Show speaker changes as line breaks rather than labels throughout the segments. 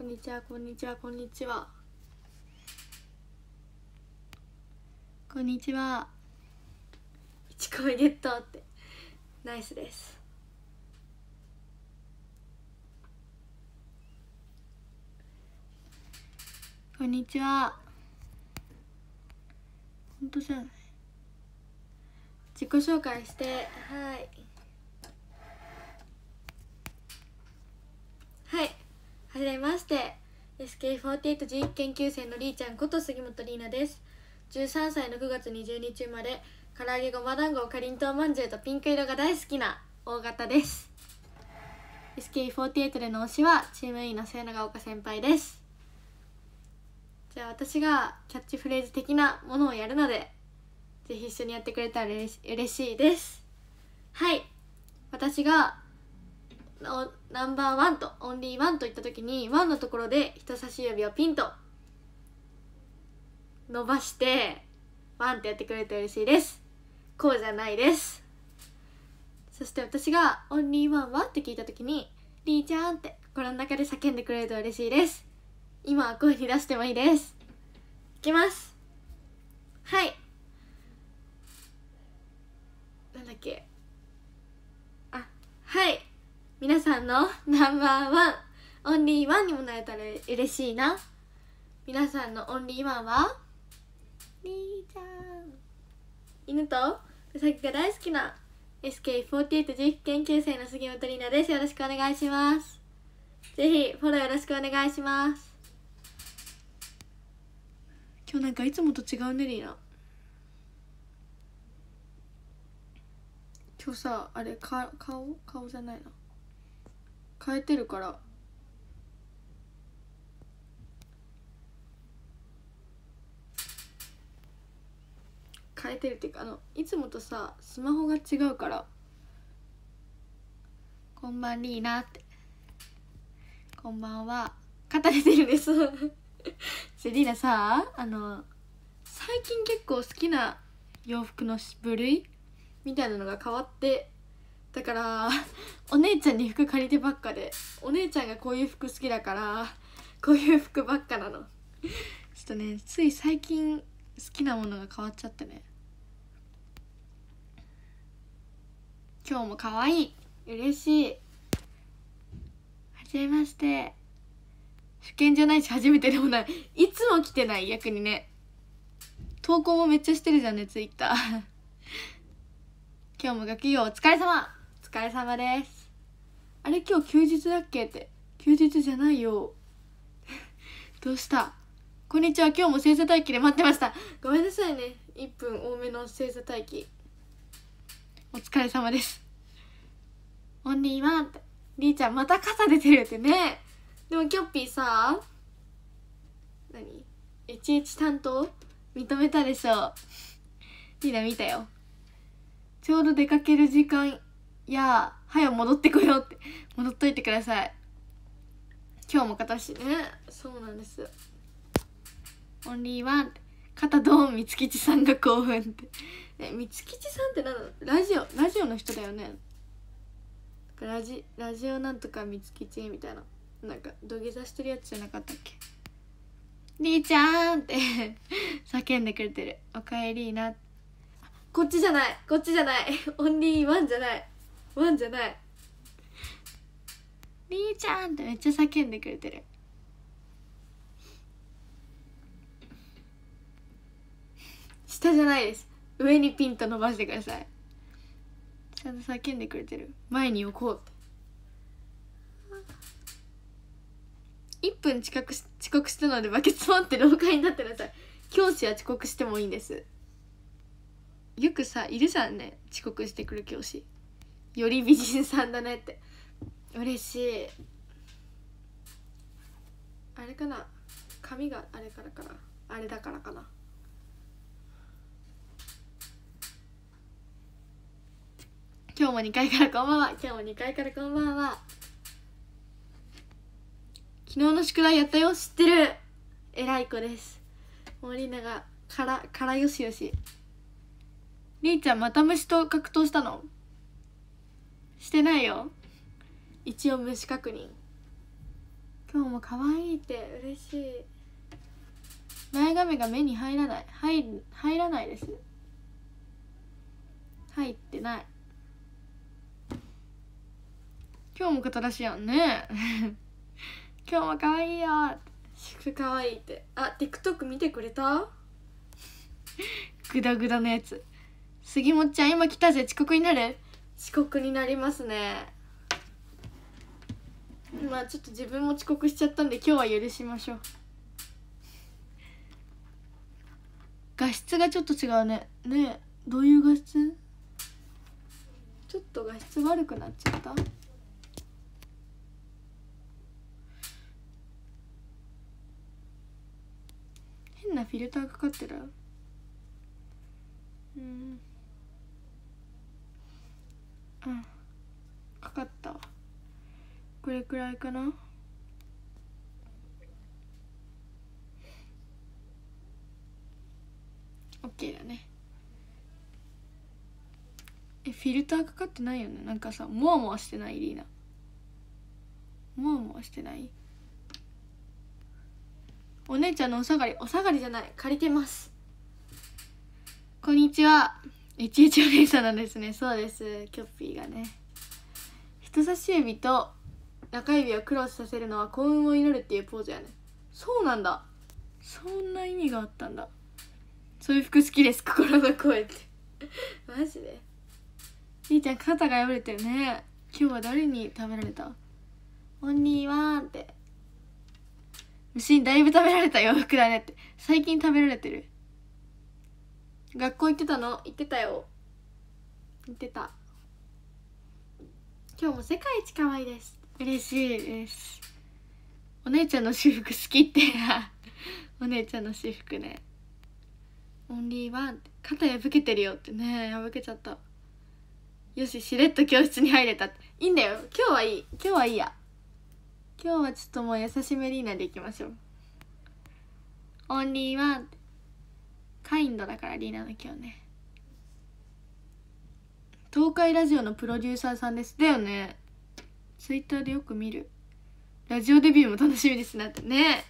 こんにちはこんにちはこんにちは。こんにちは。1個目ゲットって。ナイスです。こんにちは。本当じゃない自己紹介して。はいはいはじめまして。SK48 実研究生のりーちゃんこと杉本里奈です。13歳の9月20日生まれ唐揚げごま団子かりんとうまんじゅうとピンク色が大好きな大型です。SK48 での推しはチーム E の末永岡先輩です。じゃあ私がキャッチフレーズ的なものをやるのでぜひ一緒にやってくれたらうれし嬉しいです。はい。私がナンバーワンとオンリーワンといった時にワンのところで人差し指をピンと伸ばしてワンってやってくれると嬉しいです。こうじゃないです。そして私がオンリーワンはって聞いた時にリーちゃんって心の中で叫んでくれると嬉しいです。今は声に出してもいいです。いきます。はい。なんだっけ。あはい。皆さんのナンバーワンオンリーワンにもなれたら嬉しいな。皆さんのオンリーワンは？りーちゃん。犬と？うさぎが大好きな SK48 実研究生の杉本里奈です。よろしくお願いします。ぜひフォローよろしくお願いします。今日なんかいつもと違うねりーな今日さあれか顔？顔じゃないな変えてるから。変えてるっていうかあのいつもとさスマホが違うから「こんばんリーナ」って「こんばんは」肩出てるんです。セリーナさあの最近結構好きな洋服の部類みたいなのが変わってだから お姉ちゃんに服借りてばっかでお姉ちゃんがこういう服好きだからこういう服ばっかなの。ちょっとねつい最近好きなものが変わっちゃってね。今日も可愛い嬉しい。はじめまして。初見じゃないし初めてでもない。いつも来てない逆にね。投稿もめっちゃしてるじゃんねツイッター。今日も学業お疲れ様。疲れ様です。あれ今日休日だっけ？って。休日じゃないよ。どうした？こんにちは。今日も星座待機で待ってました。ごめんなさいね。1分多めの星座待機。お疲れ様です。オンリーワンって。りーちゃんまた傘出てるってね。でもキョッピーさ何 ?HH 担当？認めたでしょ。リーナ見たよ。ちょうど出かける時間や早戻ってこようって。戻っといてください。今日も形ねそうなんです。オンリーワン。って肩ドーンみつきちさんが興奮って。えみつきちさんってなのラジオラジオの人だよね。ラジラジオなんとかみつきちみたいな。なんか土下座してるやつじゃなかったっけ？りーちゃんって。叫んでくれてる。おかえりな。こっちじゃないこっちじゃない。オンリーワンじゃない。ワンじゃない。りーちゃんってめっちゃ叫んでくれてる。下じゃないです。上にピンと伸ばしてください。ちゃんと叫んでくれてる。前に置こうって。1分近くし遅刻したのでバケツ持って廊下になってください。教師は遅刻してもいいんです。よくさいるじゃんね。遅刻してくる教師。より美人さんだねって。嬉しい。あれかな。髪があれからかな。あれだからかな。今日も2階からこんばんは。今日も2階からこんばんは。昨日の宿題やったよ。知ってる。偉い子です。森永からからよしよし。りーちゃんまた虫と格闘したの？してないよ。一応虫確認。今日も可愛いって嬉しい。前髪が目に入らない。入入らないです。入ってない。今日も肩出しやんね。今日も可愛いよ。祝可愛いって。あ TikTok 見てくれた？グダグダのやつ。杉本ちゃん今来たぜ。遅刻になる？遅刻になりますね。まあちょっと自分も遅刻しちゃったんで今日は許しましょう。画質がちょっと違うね。ねどういう画質？ちょっと画質悪くなっちゃった？変なフィルターかかってる。うんうん。かかった。これくらいかな。オッケーだね。えフィルターかかってないよね。なんかさモワモワしてないリーナ。モワモワしてない？お姉ちゃんのお下がり。お下がりじゃない。借りてます。こんにちは。いちいちお姉さんなんですね。そうです。キョッピーがね。人差し指と中指をクロスさせるのは幸運を祈るっていうポーズやね。そうなんだ。そんな意味があったんだ。そういう服好きです。心の声って。マジで。りーちゃん肩が破れてるね。今日は誰に食べられた？オンリーワンって。虫にだいぶ食べられた洋服だねって。最近食べられてる？学校行ってたの？行ってたよ。行ってた。今日も世界一可愛いです。嬉しいです。お姉ちゃんの私服好きって。お姉ちゃんの私服ね。オンリーワンって。肩破けてるよって。ね破けちゃった。よししれっと教室に入れたって。いいんだよ。今日はいい。今日はいいや。今日はちょっともう優しめリーナでいきましょう。オンリーワンって。カインドだからリーナの今日ね。東海ラジオのプロデューサーさんです。だよね。ツイッターでよく見る。ラジオデビューも楽しみです。なってね。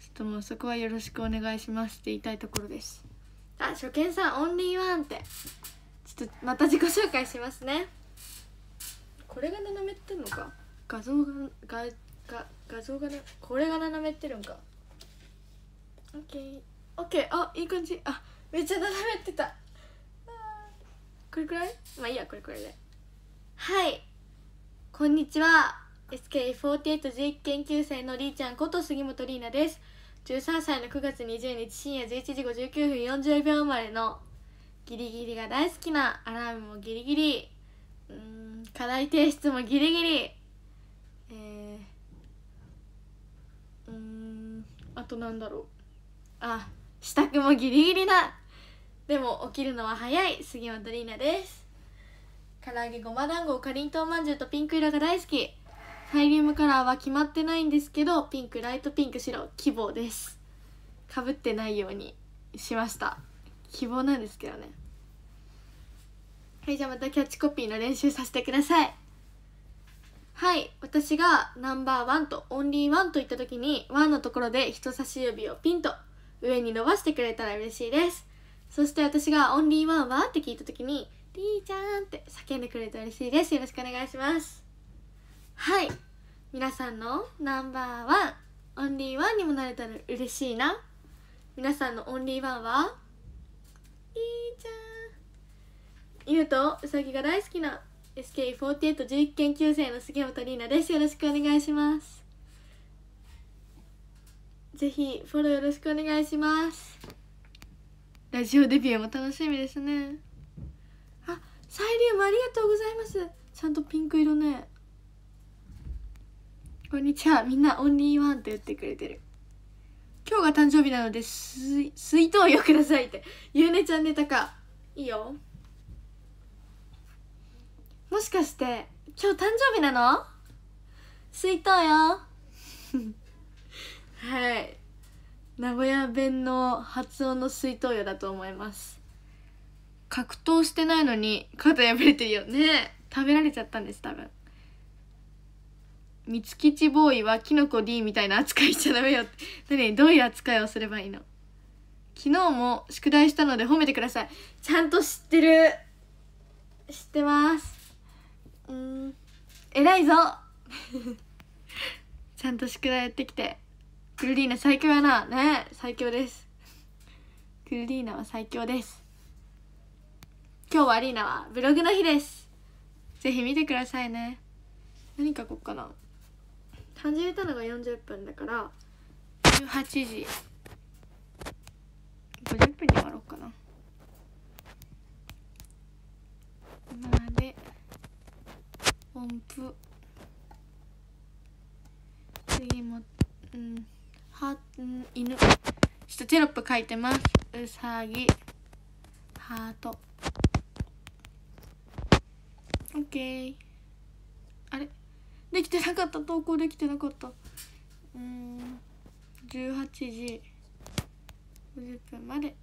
ちょっともうそこはよろしくお願いしますって言いたいところです。あ初見さんオンリーワンって。ちょっとまた自己紹介しますね。これが斜めってんのか。画像ががが画像がねこれが斜めってるんか。オッケー。オッケーあいい感じ。あめっちゃ斜めってた。これくらい？まあいいやこれくらいで。はい。こんにちは。SK48 実研究生のりーちゃんこと杉本里奈です。13歳の9月20日深夜11時59分40秒生まれのギリギリが大好きなアラームもギリギリ。うーん課題提出もギリギリ。えー、うーんあとなんだろう。あ支度もギリギリだでも起きるのは早い。杉本里奈です。唐揚げごま団子かりんとうまんじゅうとピンク色が大好き。サイリウムカラーは決まってないんですけどピンクライトピンク白希望です。かぶってないようにしました。希望なんですけどね。はいじゃあまたキャッチコピーの練習させてください。はい私がナンバーワンとオンリーワンと言った時にワンのところで人差し指をピンと上に伸ばしてくれたら嬉しいです。そして私がオンリーワンはって聞いた時にりーちゃんって叫んでくれると嬉しいです。よろしくお願いします。はい。皆さんのナンバーワンオンリーワンにもなれたら嬉しいな。皆さんのオンリーワンはりーちゃん。犬とうさぎが大好きな SK48 11研究生の杉本里奈です。よろしくお願いします。ぜひフォローよろしくお願いします。ラジオデビューも楽しみですね。あサイリウムありがとうございます。ちゃんとピンク色ね。こんにちは。みんなオンリーワンって言ってくれてる。今日が誕生日なので水水筒よくださいって。ゆうねちゃんネタか。いいよ。もしかして今日誕生日なの？水筒よ。はい。名古屋弁の発音の水筒よだと思います。格闘してないのに肩破れてるよね。食べられちゃったんです多分。みつきちボーイはキノコ D みたいな扱いしちゃダメよって。何？どういう扱いをすればいいの？昨日も宿題したので褒めてください。ちゃんと知ってる。知ってます。うん。偉いぞ。ちゃんと宿題やってきて。クルリーナ最強やな。ね最強です。クルリーナは最強です。今日はアリーナはブログの日です。ぜひ見てくださいね。何書こうかな。始めたのが40分だから18時。50分に終わろうかな。まで音符。次もうん。は犬。ちょっとテロップ書いてます。うさぎ。ハート。オッケー。あれ？できてなかった。投稿できてなかった。うん。18時。50分まで。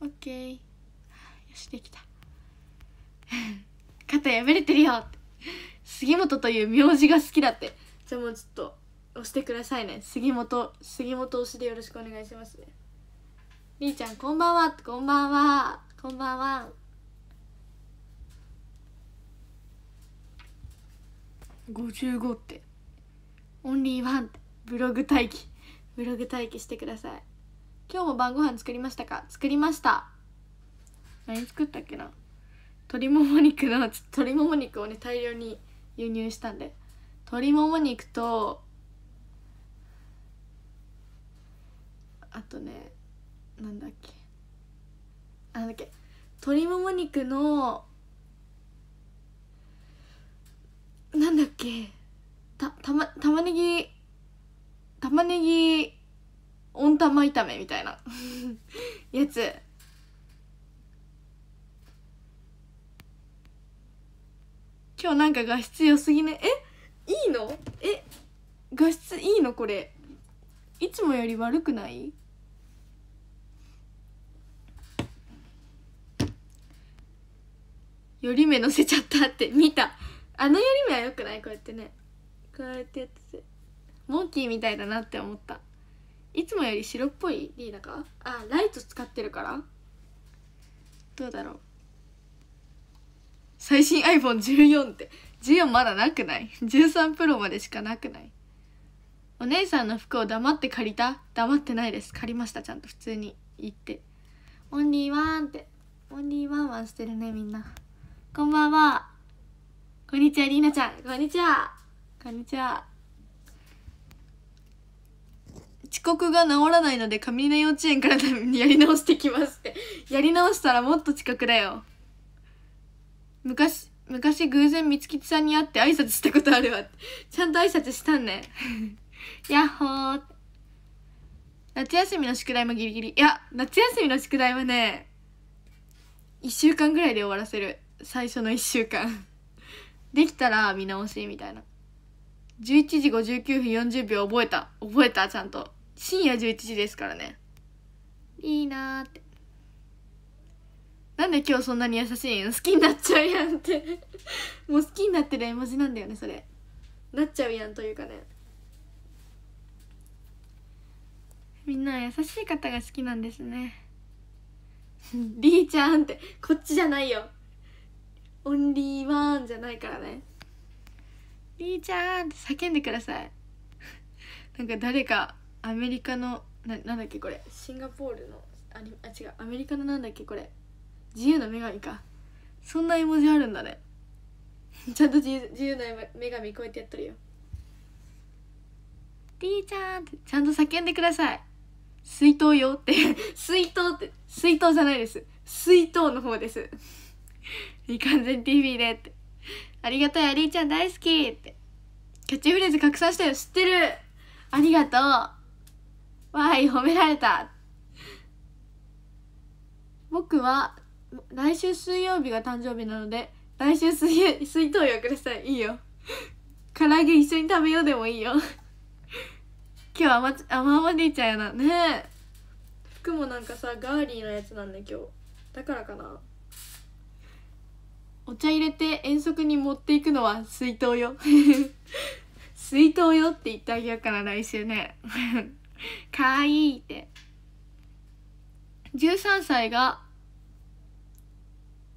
オッケー。よしできた。肩破れてるよって。杉本という名字が好きだって。じゃあもうちょっと押してくださいね。杉本杉本押しでよろしくお願いしますね。りーちゃんこんばんは。こんばんは。こんばんは55って。オンリーワンって。ブログ待機。ブログ待機してください。今日も晩ご飯作りましたか？作りました。何作ったっけな？鶏もも肉の鶏もも肉をね大量に輸入したんで。鶏もも肉とあとねなんだっけ。あなんだっけ。鶏もも肉のなんだっけ。たたま玉ねぎ玉ねぎ温玉炒めみたいな。やつ。今日なんか画質良すぎね。え？いいの？え？画質いいの？これ。いつもより悪くない？より目乗せちゃったって見た。あのより目はよくない？こうやってね。こうやってやってて。モンキーみたいだなって思った。いつもより白っぽいリーナか？あライト使ってるから。どうだろう。最新 iPhone14 って。14まだなくない？13プロまでしかなくない？お姉さんの服を黙って借りた？黙ってないです。借りましたちゃんと普通に言って。オンリーワンって。オンリーワンワンしてるねみんな。こんばんは。こんにちはりーなちゃん。こんにちは。こんにちは。遅刻が治らないので上根幼稚園からやり直してきますって。やり直したらもっと近くだよ。昔昔偶然三月さんに会って挨拶したことあるわちゃんと挨拶したんねやっほー。夏休みの宿題もギリギリ。いや夏休みの宿題はね1週間ぐらいで終わらせる。最初の1週間。できたら見直しみたいな。11時59分40秒覚えた。覚えたちゃんと。深夜11時ですからね。いいなって。なんで今日そんなに優しいん？好きになっちゃうやんって。もう好きになってる絵文字なんだよねそれ。なっちゃうやんというかね。みんな優しい方が好きなんですね。りーちゃんってこっちじゃないよ。オンリーワンじゃないからね。りーちゃんって叫んでください。なんか誰かアメリカのななんだっけこれ。シンガポールのああ違う。アメリカのなんだっけこれ。自由の女神か。そんな絵文字あるんだね。ちゃんと自由自由な女神こうやってやってるよ。りーちゃんってちゃんと叫んでください。水筒よって水筒って水筒じゃないです。水筒の方です。いい完全 TV でって。ありがたいアリーちゃん大好きって。キャッチフレーズ拡散したよ。知ってる。ありがとう。わーい褒められた。僕は来週水曜日が誕生日なので来週水水筒よくださいいいよ。唐揚げ一緒に食べようでもいいよ。今日あまあままでいちゃうやな。ねえ。服もなんかさガーリーのやつなんだ今日。だからかな。お茶入れて遠足に持っていくのは水筒よ。水筒よって言ってあげようかな来週ね。かわいいって。13歳が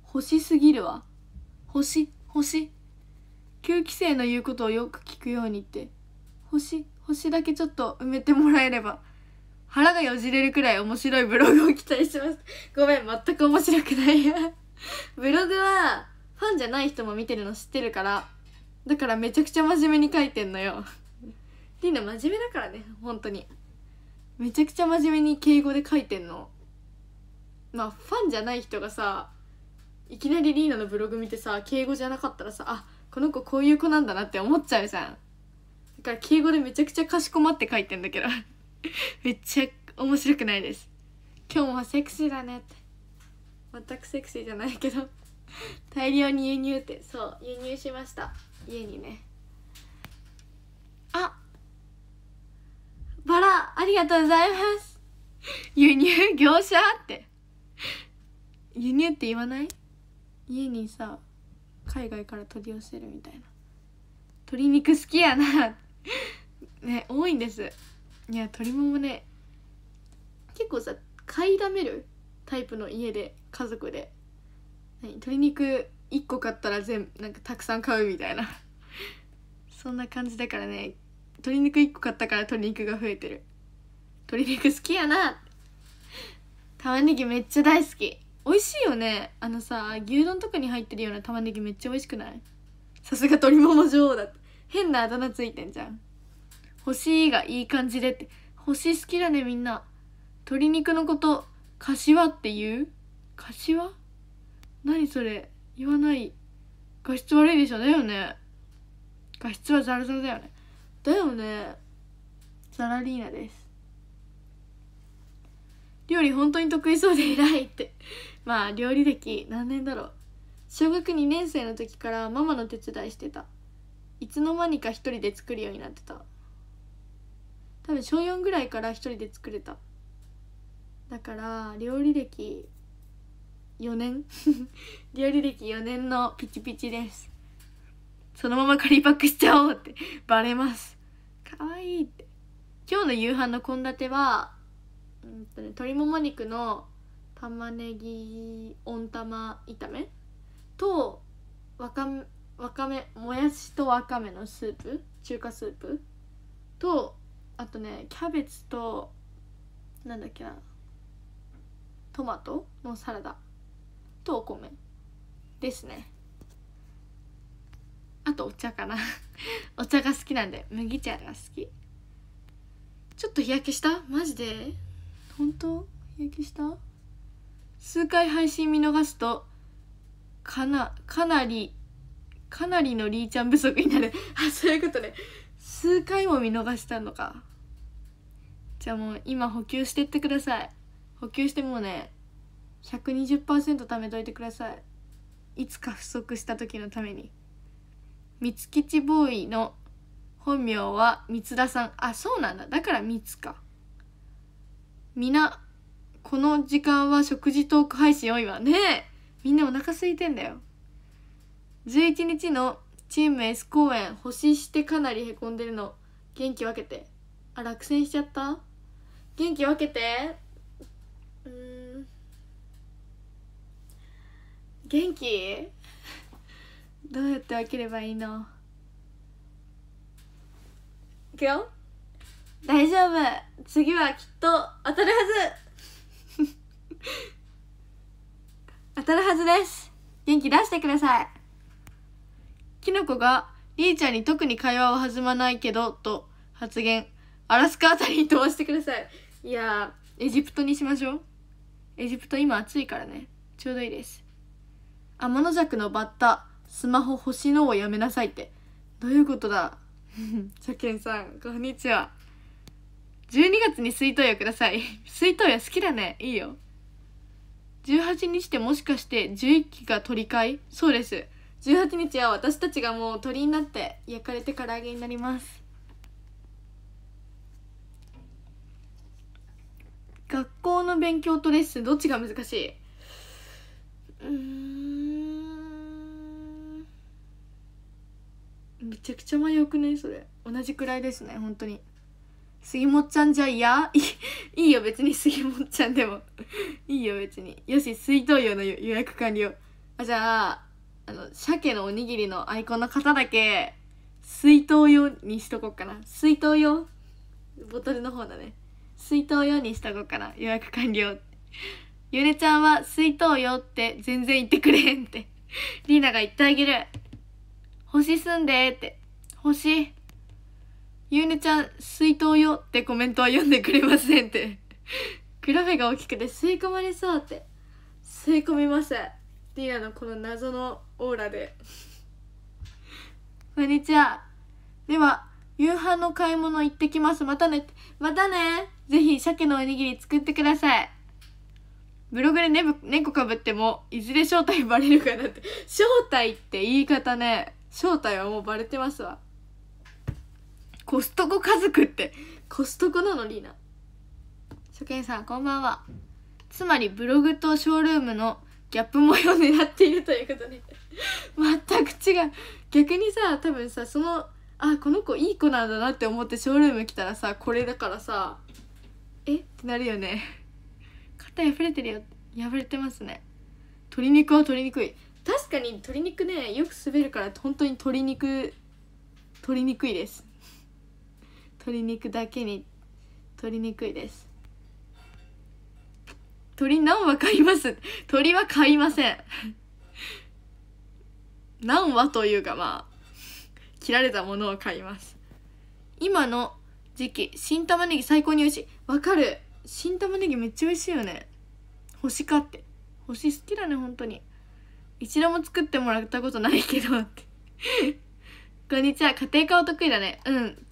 欲しすぎるわ。星星9期生の言うことをよく聞くようにって。星星だけちょっと埋めてもらえれば腹がよじれるくらい面白いブログを期待します。ごめん全く面白くない。ブログはファンじゃない人も見てるの知ってるからだからめちゃくちゃ真面目に書いてんのよ。リーナ真面目だからね本当に。めちゃくちゃ真面目に敬語で書いてんの。まあファンじゃない人がさいきなりリーナのブログ見てさ敬語じゃなかったらさあこの子こういう子なんだなって思っちゃうじゃん。から敬語でめちゃくちゃかしこまって書いてんだけど。めっちゃ面白くないです。今日もセクシーだねって。全くセクシーじゃないけど。大量に輸入って。そう輸入しました。家にね。あバラありがとうございます。輸入業者って。輸入って言わない？家にさ海外から取り寄せるみたいな。鶏肉好きやな ね多いんです。いや鶏ももね結構さ買いだめるタイプの家で家族で。鶏肉1個買ったら全なんかたくさん買うみたいな。そんな感じだからね鶏肉1個買ったから鶏肉が増えてる。鶏肉好きやな。玉ねぎめっちゃ大好き。美味しいよね。あのさ牛丼とかに入ってるような玉ねぎめっちゃ美味しくない？さすが鶏もも女王だって。変なあだ名ついてんじゃん。星がいい感じでって。星好きだねみんな。鶏肉のこと柏って言う？柏？何それ？言わない。画質悪いでしょ。だよね。画質はザラザラだよね。だよね。ザラリーナです。料理本当に得意そうで偉いって。まあ料理歴何年だろう。小学2年生の時からママの手伝いしてた。いつの間にか一人で作るようになってた。多分小4ぐらいから一人で作れた。だから料理歴4年？料理歴4 年のピチピチです。そのまま仮パックしちゃおうって。バレます。かわいいって。今日の夕飯の献立はうんとね鶏もも肉の玉ねぎ温玉炒めとわかめわかめもやしとわかめのスープ中華スープ？とあとねキャベツとなんだっけなトマトのサラダとお米ですね。あとお茶かな。お茶が好きなんで麦茶が好き。ちょっと日焼けした？マジで？本当？日焼けした？数回配信見逃すとかなかなりかなりのリーちゃん不足になる。あそういうことね。数回も見逃したのか。じゃあもう今補給してってください。補給してもうね120%貯めといてください。いつか不足した時のために。三吉ボーイの本名は三田さん。あそうなんだ。だから三つかみなこの時間は食事トーク配信多いわ。ねえ。みんなお腹空いてんだよ。11日のチーム S 公演星してかなりへこんでるの。元気分けて。あ落選しちゃった？元気分けて。うん。元気？どうやって分ければいいの？いくよ。大丈夫。次はきっと当たるはず。当たるはずです。元気出してくださいきのこがりーちゃんに特に会話は弾まないけどと発言。アラスカあたりに飛ばしてください。いやエジプトにしましょう。エジプト今暑いからね。ちょうどいいです。天の弱のバッタスマホ欲しいのをやめなさいって。どういうことだ？さけんさんこんにちは。12月に水筒湯ください。水筒湯好きだね。いいよ。18日ってもしかして11期が鳥会そうです。18日は私たちがもう鳥になって焼かれて唐揚げになります。学校の勉強とレッスンどっちが難しい？うん。めちゃくちゃ前よくねそれ。同じくらいですね本当に。杉本ちゃんじゃ嫌？いいよ別に。杉本ちゃんでも。いいよ別に。よし水筒用の予約完了。あじゃああの鮭のおにぎりのアイコンの方だけ水筒用にしとこうかな。水筒用？ボトルの方だね。水筒用にしとこうかな。予約完了。ゆねちゃんは水筒よって全然言ってくれへんって。りーナが言ってあげる。星住んでって。星。ゆうねちゃん水筒よってコメントは読んでくれませんって。黒目が大きくて吸い込まれそうって。吸い込みます。リーナのこの謎のオーラで。こんにちは。では夕飯の買い物行ってきます。またね。またね。ぜひ鮭のおにぎり作ってください。ブログで猫かぶってもいずれ正体バレるかなって。正体って言い方ね。正体はもうバレてますわ。コストコ家族って。コストコなのリーナ。初見さんこんばんは。つまりブログとショールームのギャップ模様を狙っているということで。全く違う。逆にさ多分さそのあこの子いい子なんだなって思ってショールーム来たらさこれだからさえ？ってなるよね。肩破れてるよ。破れてますね。鶏肉は鶏肉い。確かに鶏肉ね。よく滑るから本当に鶏肉鶏肉いです。鶏肉だけに鶏肉いです。鳥何羽買います。鳥は買いません。何羽というかまあ切られたものを買います。今の時期新玉ねぎ最高に美味しい。わかる。新玉ねぎめっちゃ美味しいよね。欲しかって。星好きだね本当に。一度も作ってもらったことないけどって。こんにちは家庭科は得意だね。うん。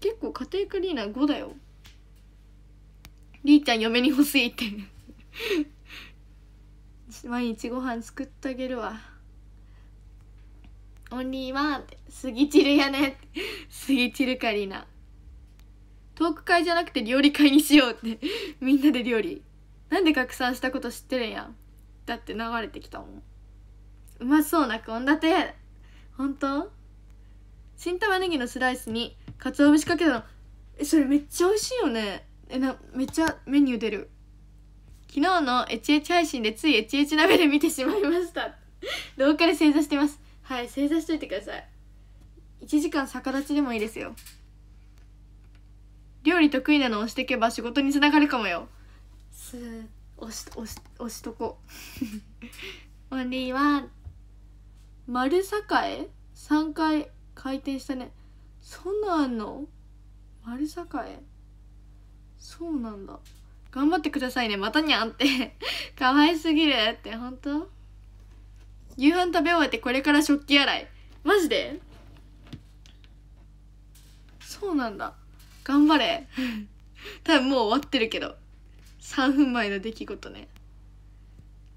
結構家庭科リーナ5だよ。りーちゃん嫁に欲しいって。毎日ご飯作ってあげるわ。オンリーワンってスギチルやねスギチルかりなトーク会じゃなくて料理会にしようって みんなで料理なんで拡散したこと知ってるんやだって流れてきたもんうまそうな献立ほんと新玉ねぎのスライスに鰹節かけたのえそれめっちゃ美味しいよねえなめっちゃメニュー出る昨日のエチエチ配信でついエチエチ鍋で見てしまいました廊下で正座してますはい正座しといてください。1時間逆立ちでもいいですよ。料理得意なの押してけば仕事につながるかもよ。す押し押し押しとこ。オンリーワン。丸栄？3回回転したね。そんなんあんの？丸栄？そうなんだ。頑張ってくださいね。またにゃんって。可愛すぎるって。本当？夕飯食べ終えてこれから食器洗い。マジで？そうなんだ。頑張れ。多分もう終わってるけど。3分前の出来事ね。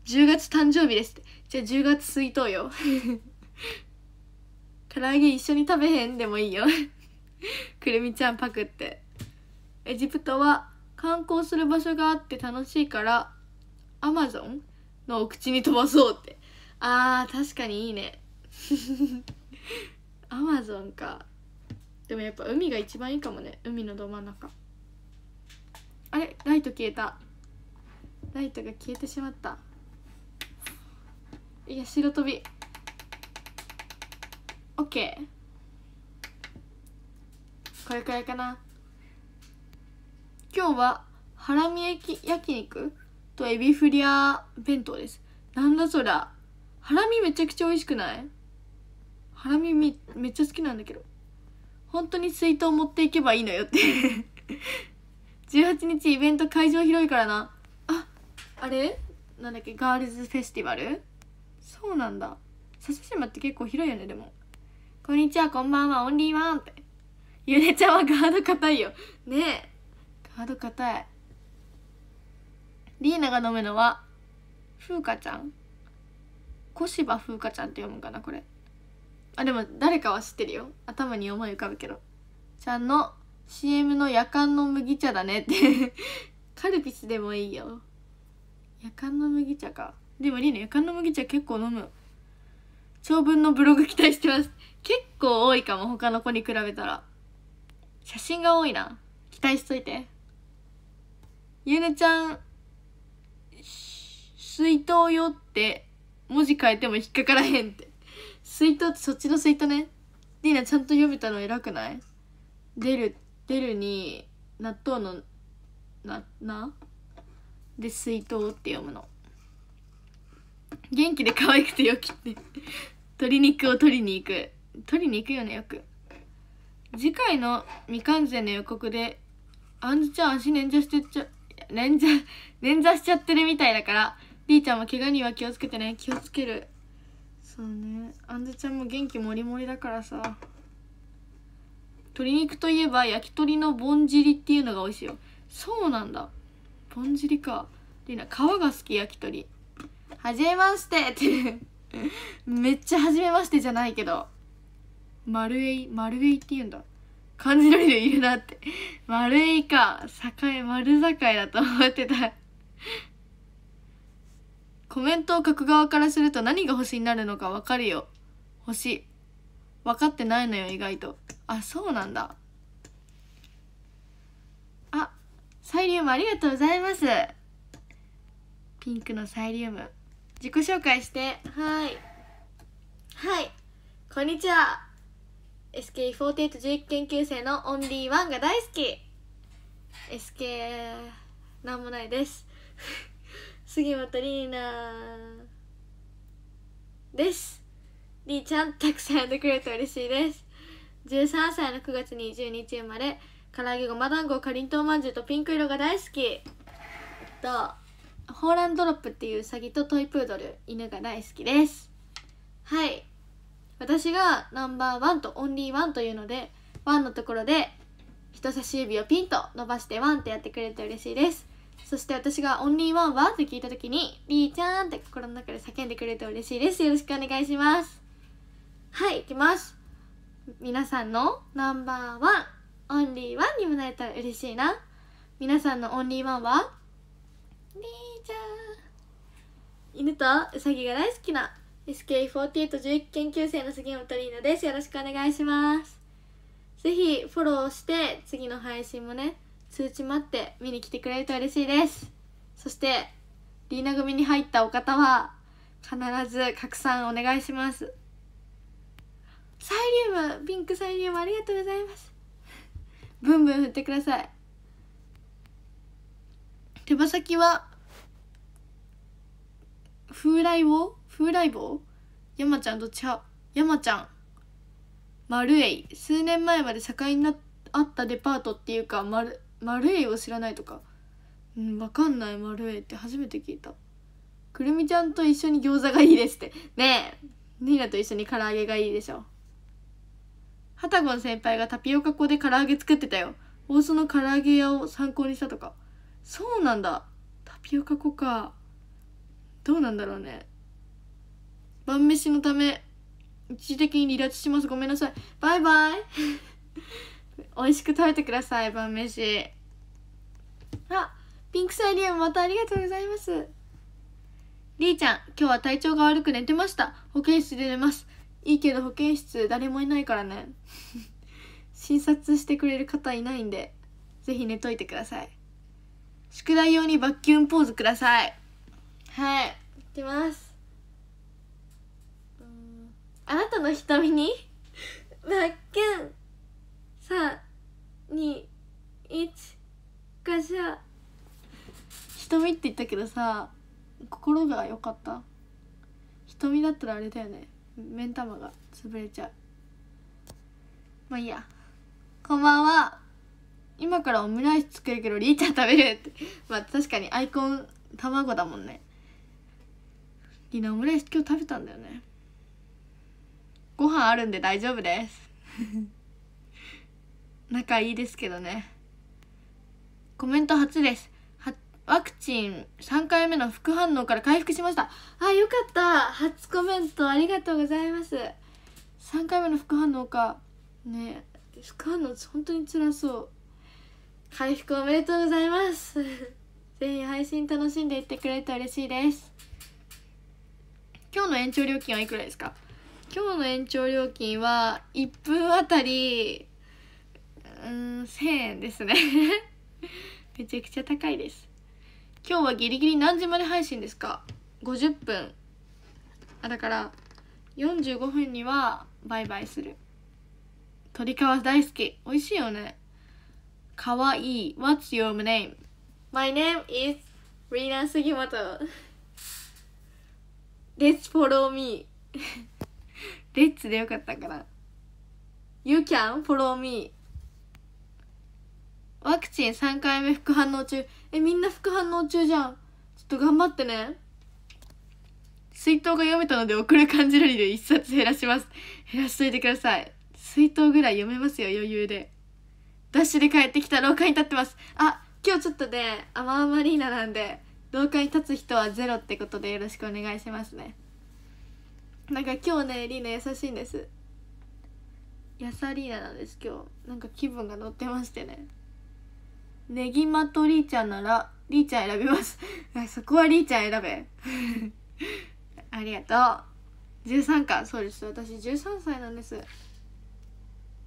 10月誕生日ですって。じゃあ10月水筒よ。唐揚げ一緒に食べへんでもいいよ。くるみちゃんパクって。エジプトは観光する場所があって楽しいからアマゾンのお口に飛ばそうって。あー確かにいいね。アマゾンか。でもやっぱ海が一番いいかもね。海のど真ん中。あれライト消えた。ライトが消えてしまった。いや白飛び。OK これくらいかな。今日はハラミ焼き焼肉とエビフリア弁当です。なんだそりゃ。ハラミめちゃくちゃ美味しくない？ハラミめめっちゃ好きなんだけど。本当に水筒持っていけばいいのよって。18日イベント会場広いからな。ああれ？なんだっけ？ガールズフェスティバル？そうなんだ。笹島って結構広いよねでも。こんにちはこんばんはオンリーワンって。ゆねちゃんはガード硬いよ。ねえ。ガード硬い。リーナが飲むのは風花ちゃん？小芝風花ちゃんって読むかなこれ。あでも誰かは知ってるよ。頭に思い浮かぶけど。ちゃんの CM の夜間の麦茶だね。っ てカルピスでもいいよ。夜間の麦茶か。でもリーナ夜間の麦茶結構飲む。長文のブログ期待してます。結構多いかも他の子に比べたら。写真が多いな。期待しといて。ゆうねちゃん水筒よって文字変えても引っかからへんって。水筒ってそっちの水筒ね。りーなちゃんと読めたの偉くない？出る出るに納豆のなな？で水筒って読むの。元気で可愛くてよきって。鶏肉を取りに行く。取りに行くよねよく。次回の未完全の予告であんずちゃん足捻挫してっちゃ捻挫捻挫しちゃってるみたいだからりーちゃんも怪我には気をつけてね。気をつける。そうね。あんずちゃんも元気もりもりだからさ。鶏肉といえば焼き鳥のぼんじりっていうのが美味しいよ。そうなんだ。ぼんじりか。りな皮が好き焼き鳥。はじめまして。ってめっちゃはじめましてじゃないけど。丸エイ丸エイって言うんだ。漢字のりでいるなって。丸エイか栄丸栄だと思ってた。コメントを書く側からすると何が星になるのか分かるよ。星分かってないのよ意外と。あそうなんだ。あサイリウムありがとうございます。ピンクのサイリウム。自己紹介して。はい。はい。こんにちは。SK48 11研究生のオンリーワンが大好き。SK なんもないです。杉本リーナです。りーちゃんたくさんやってくれると嬉しいです。13歳の9月20日生まれ。唐揚げごま団子かりんとうまんじゅうとピンク色が大好き。とホーランドロップっていうウサギとトイプードル犬が大好きです。はい。私がナンバーワンとオンリーワンというのでワンのところで人差し指をピンと伸ばしてワンってやってくれると嬉しいです。そして私がオンリーワンは？って聞いた時にリーちゃんって心の中で叫んでくれると嬉しいです。よろしくお願いします。はい行きます。皆さんのナンバーワンオンリーワンにもなれたら嬉しいな。皆さんのオンリーワンは？りーちゃん。犬とウサギが大好きな SK4811 研究生の杉本リーナです。よろしくお願いします。ぜひフォローして次の配信もね通知待って見に来てくれると嬉しいです。そしてリーナ組に入ったお方は必ず拡散お願いします。サイリウムピンクサイリウムありがとうございます。ブンブン振ってください。手羽先は風来棒風来棒山ちゃんどっち派山ちゃん。マルエイ数年前まで盛んになあったデパートっていうかマルマルエイを知らないとか。うんわかんないマルエイって初めて聞いたくるみちゃんと一緒に餃子がいいですって。ねえ。ニーナと一緒に唐揚げがいいでしょハタゴン先輩がタピオカ粉で唐揚げ作ってたよ大須の唐揚げ屋を参考にしたとかそうなんだ。タピオカ粉か。どうなんだろうね。晩飯のため一時的に離脱します。ごめんなさい。バイバイ。美味しく食べてください晩飯。あピンクサイリウムまたありがとうございます。りーちゃん今日は体調が悪く寝てました。保健室で寝ます。いいけど保健室誰もいないからね。診察してくれる方いないんでぜひ寝といてください。宿題用にバッキュンポーズください。はいいきます。あなたの瞳に バッキュン。321ガシャ瞳って言ったけどさ心が良かった？瞳だったらあれだよね。目ん玉が潰れちゃう。まあいいや。こんばんは。今からオムライス作るけどリーちゃん食べるって。まあ確かにアイコン卵だもんね。リナオムライス今日食べたんだよね。ご飯あるんで大丈夫です。仲いいですけどね。コメント初です。ワクチン3回目の副反応から回復しました。あよかった。初コメントありがとうございます。3回目の副反応か。ね。副反応本当に辛そう。回復おめでとうございます。ぜひ配信楽しんでいってくれると嬉しいです。今日の延長料金はいくらですか？今日の延長料金は1分あたりうん1000円ですね。めちゃくちゃ高いです。今日はギリギリ何時まで配信ですか？50分。あだから45分にはバイバイする。鶏皮大好き美味しいよね。かわいい。What's your name? My name is Rina 杉本 Let's follow me. レッツでよかったかな？You can follow me ワクチン3回目副反応中。えみんな副反応中じゃん。ちょっと頑張ってね。水筒が読めたので送る漢字ラリル一冊減らします。減らしといてください。水筒ぐらい読めますよ余裕で。ダッシュで帰ってきた廊下に立ってます。あ今日ちょっとねアマアマリーナなんで廊下に立つ人はゼロってことでよろしくお願いしますね。なんか今日ねリーナ優しいんです。やさリーナなんです今日。なんか気分が乗ってましてね。ネギマとリーちゃんならリーちゃん選びます。そこはリーちゃん選べ。ありがとう。13か。そうです。私13歳なんです。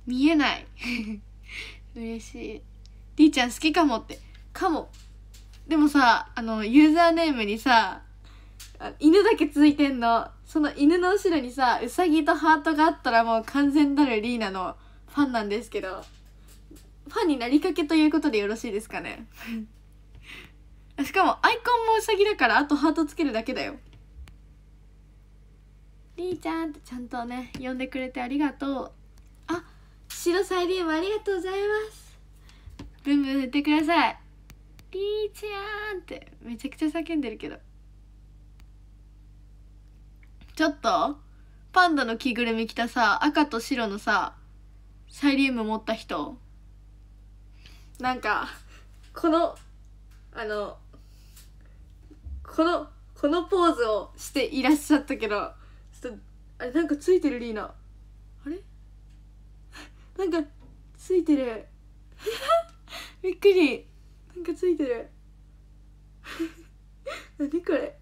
見えない。嬉しい。リーちゃん好きかもって。かも。でもさあのユーザーネームにさ犬だけついてんの。その犬の後ろにさウサギとハートがあったらもう完全なるリーナのファンなんですけど。ファンになりかけということでよろしいですかね？しかもアイコンもウサギだからあとハートつけるだけだよ。りーちゃんってちゃんとね呼んでくれてありがとう。あ白サイリウムありがとうございます。ブンブン振ってください。りーちゃんって。めちゃくちゃ叫んでるけど。ちょっとパンダの着ぐるみ着たさ赤と白のさサイリウム持った人。なんかこのあのこのこのポーズをしていらっしゃったけどちょっとあれなんかついてるリーナ。あれ？なんかついてる。びっくり。なんかついてる。何これ？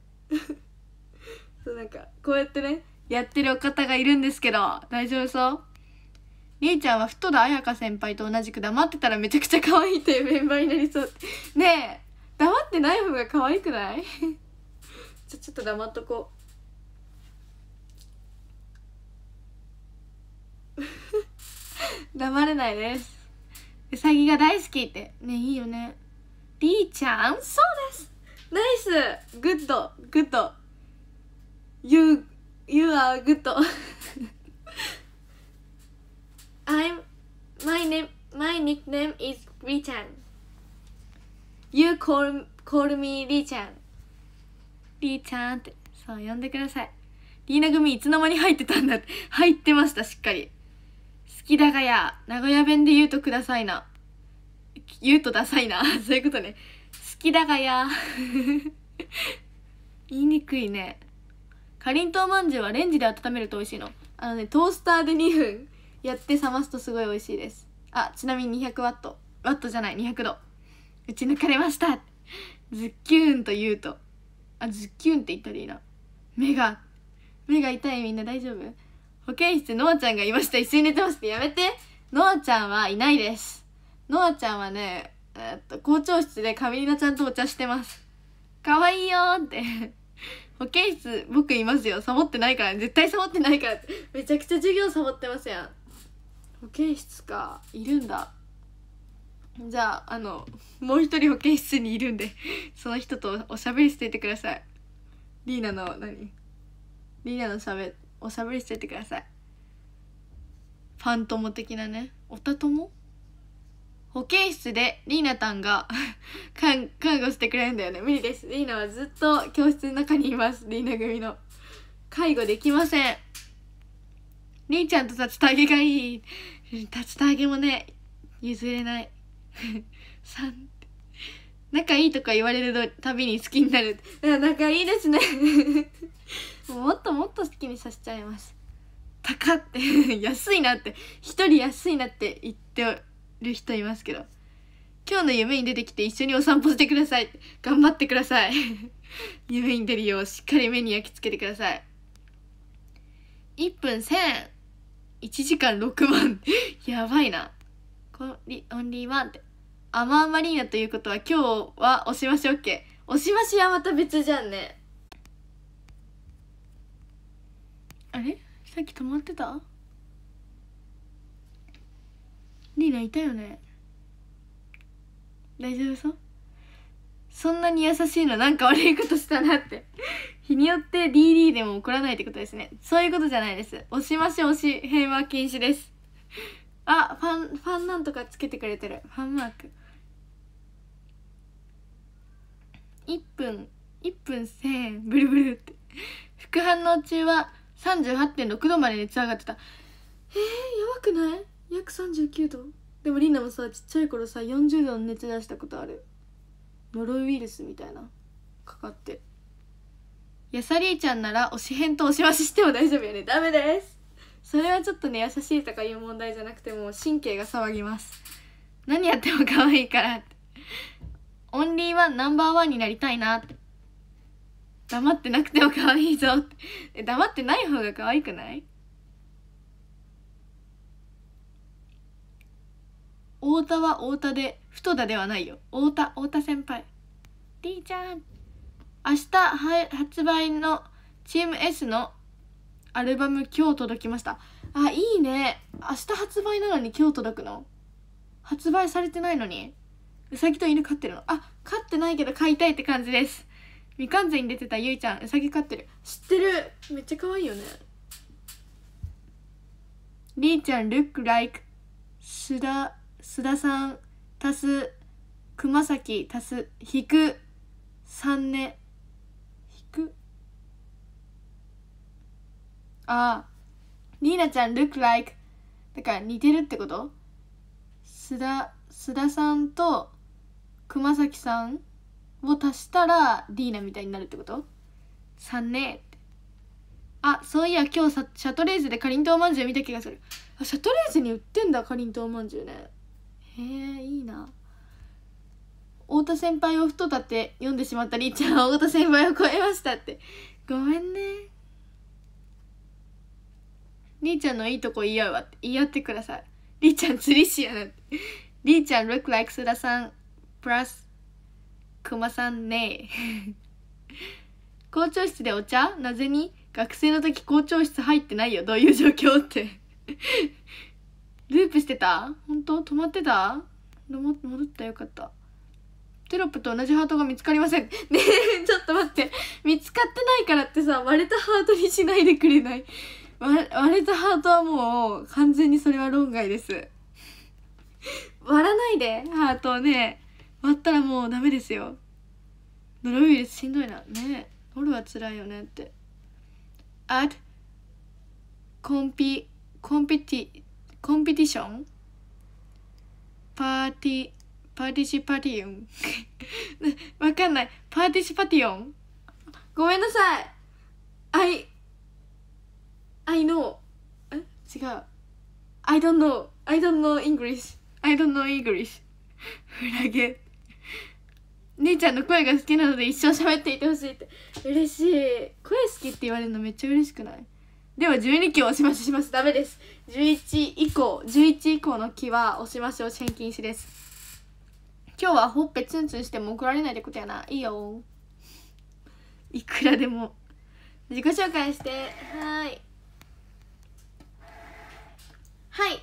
そうなんかこうやってねやってるお方がいるんですけど大丈夫そう？りえちゃんは太田彩香先輩と同じく黙ってたらめちゃくちゃ可愛いというメンバーになりそう。ねえ黙ってない方が可愛くない？ちょちょっと黙っとこう。黙れないです。うさぎが大好きって。ねいいよね。りーちゃん？そうです。 Nice. Good. Good. You you are good I'm my name my nickname is りーちゃん You call call me りーちゃんりーちゃんってそう呼んでください。リーナ組いつの間に入ってたんだって。入ってましたしっかり。好きだがや名古屋弁で言うとくださいな。言うとダサいな。そういうことね。好きだがや。言いにくいね。かりんとうまんじゅうはレンジで温めると美味しいの。あのねトースターで2分やって冷ますとすごい美味しいです。あちなみに200ワット。ワットじゃない200度。打ち抜かれました。ズッキューンと言うと。あズッキューンって言ったらいいな。目が。目が痛いみんな大丈夫？保健室ノアちゃんがいました。一緒に寝てますってやめて。ノアちゃんはいないです。ノアちゃんはねえっと校長室でカミリナちゃんとお茶してます。可愛いよーって。保健室僕いますよ。サボってないから。絶対サボってないからめちゃくちゃ授業サボってますやん。保健室かいるんだ。じゃああのもう一人保健室にいるんで その人とおしゃべりしていてください。リーナの何？リーナのしゃべおしゃべりしていてください。ファン友的なね。おた友保健室でリーナたんが 看看護してくれるんだよね。無理です。リーナはずっと教室の中にいます。リーナ組の。介護できません。りーちゃんと立ちたげがいい。立ちたげもね譲れない。3仲いいとか言われるたびに好きになる。仲いいですね。もっともっと好きにさせちゃいます。高っ。て 安いなって。一人安いなって言ってる人いますけど。今日の夢に出てきて一緒にお散歩してください。頑張ってください。夢に出るようしっかり目に焼き付けてください。1分1000円1時間6万。やばいな。こリオンリーワンって。アマーマリーナということは今日は押しまし OK 押しましはまた別じゃんね。あれ？さっき止まってた？リーナいたよね。大丈夫そう？そんなに優しいのなんか悪いことしたなって。日によって DD でも怒らないってことですね。そういうことじゃないです。押しまし押し変は禁止です。あファンファンなんとかつけてくれてる。ファンマーク。1分1分1000円。ブルブルって。副反応中は38.6度まで熱上がってた。えー、やばくない？約39度。でもリンナもさちっちゃい頃さ40度の熱出したことある。ノロウイルスみたいな。かかって。やさりーちゃんなら推し変と押し増ししても大丈夫よね。ダメです。それはちょっとね優しいとかいう問題じゃなくてもう神経が騒ぎます。何やっても可愛いからって。オンリーワンナンバーワンになりたいなって。黙ってなくても可愛いぞって。黙ってない方が可愛くない？太田は太田で太田ではないよ。太田太田先輩。りーちゃん。明日発売のチーム S のアルバム今日届きました。あいいね。明日発売なのに今日届くの？発売されてないのに？うさぎと犬飼ってるの？あ飼ってないけど飼いたいって感じです。未完全に出てたゆいちゃんうさぎ飼ってる。知ってる。めっちゃ可愛いよね。りーちゃん look like 須田須田さん足す。熊崎足す。引く。3ね引くあありーなちゃん look like だから似てるってこと？須田須田さんと熊崎さんを足したらディーナみたいになるってこと ?3 ね。あそういや今日さシャトレーゼでかりんとうまんじゅう見た気がする。あシャトレーゼに売ってんだかりんとうまんじゅうね。へえいいな。太田先輩を太ったって読んでしまったりーちゃんは太田先輩を超えましたって。ごめんね。りーちゃんのいいとこ言い合うわって言い合ってくださいりーちゃん釣り師やなってりーちゃん look like 須田さんプラスくまさんね 校長室でお茶？なぜに？学生の時校長室入ってないよどういう状況？ってループしてた本当？止まってた戻ったよかったテロップと同じハートが見つかりません ねえちょっと待って。見つかってないからってさ割れたハートにしないでくれない？割れたハートはもう完全にそれは論外です。割らないでハートをね。割ったらもうダメですよ。ノロウイルスしんどいな。ね。ノルは辛いよねって。at コンピコンペティコンペティション？パーティ participation？わかんない。 Participation？ごめんなさい。I I know. え？違う。I don't know. I don't know English. I don't know English. フラゲ姉ちゃんの声が好きなので一生喋っていてほしいって。嬉しい。声好きって言われるのめっちゃ嬉しくない？では12期を推しましします。ダメです。11以降。11以降の期は押しましを返金しです。今日はほっぺツンツンしても怒られないってことやな。いいよ。いくらでも。自己紹介して。はい。はい。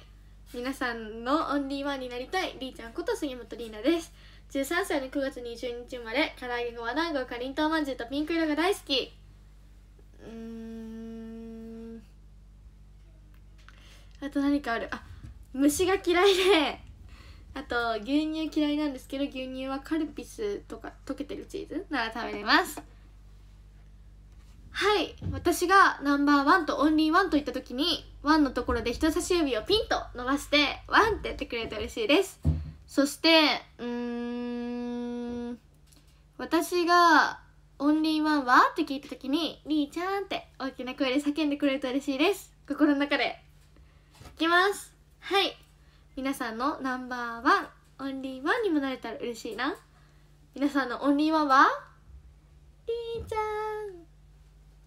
皆さんのオンリーワンになりたいりーちゃんこと杉本りーなです。13歳の9月20日生まれ唐揚げごま団子かりんとうまんじゅうとピンク色が大好き。うん。あと何かある？あ虫が嫌いで。あと牛乳嫌いなんですけど牛乳はカルピスとか溶けてるチーズなら食べれます。はい。私がナンバーワンとオンリーワンと言った時にワンのところで人差し指をピンと伸ばしてワンってやってくれると嬉しいです。そしてうん私がオンリーワンはって聞いた時にりーちゃんって大きな声で叫んでくれると嬉しいです。心の中で。いきます。はい。皆さんのナンバーワンオンリーワンにもなれたら嬉しいな。皆さんのオンリーワンはりーちゃん。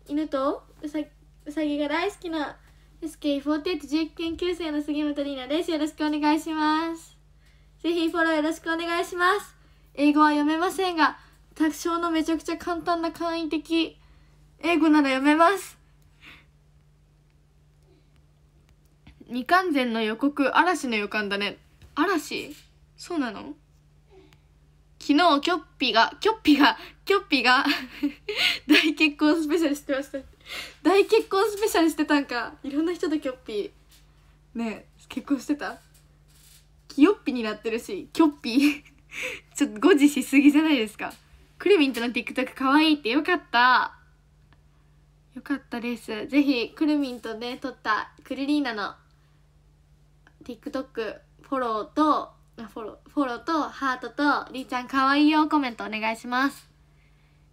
犬とうさうさぎが大好きな SK48 研究生の杉本里奈です。よろしくお願いします。ぜひフォローよろしくお願いします。英語は読めませんが多少のめちゃくちゃ簡単な簡易的英語なら読めます。未完全の予告嵐の予感だね。嵐？そうなの？昨日キョッピがキョッピがキョッピが 大結婚スペシャルしてました？大結婚スペシャルしてたんか。いろんな人とキョッピねえ結婚してた？キヨッピになってるしキョッピ ちょっと誤字しすぎじゃないですか。クルミンとの TikTok かわいいってよかった。よかったです。ぜひくるみんとね撮ったクリリーナの TikTok フォローとフォローフォローとハートとりーちゃんかわいいよコメントお願いします。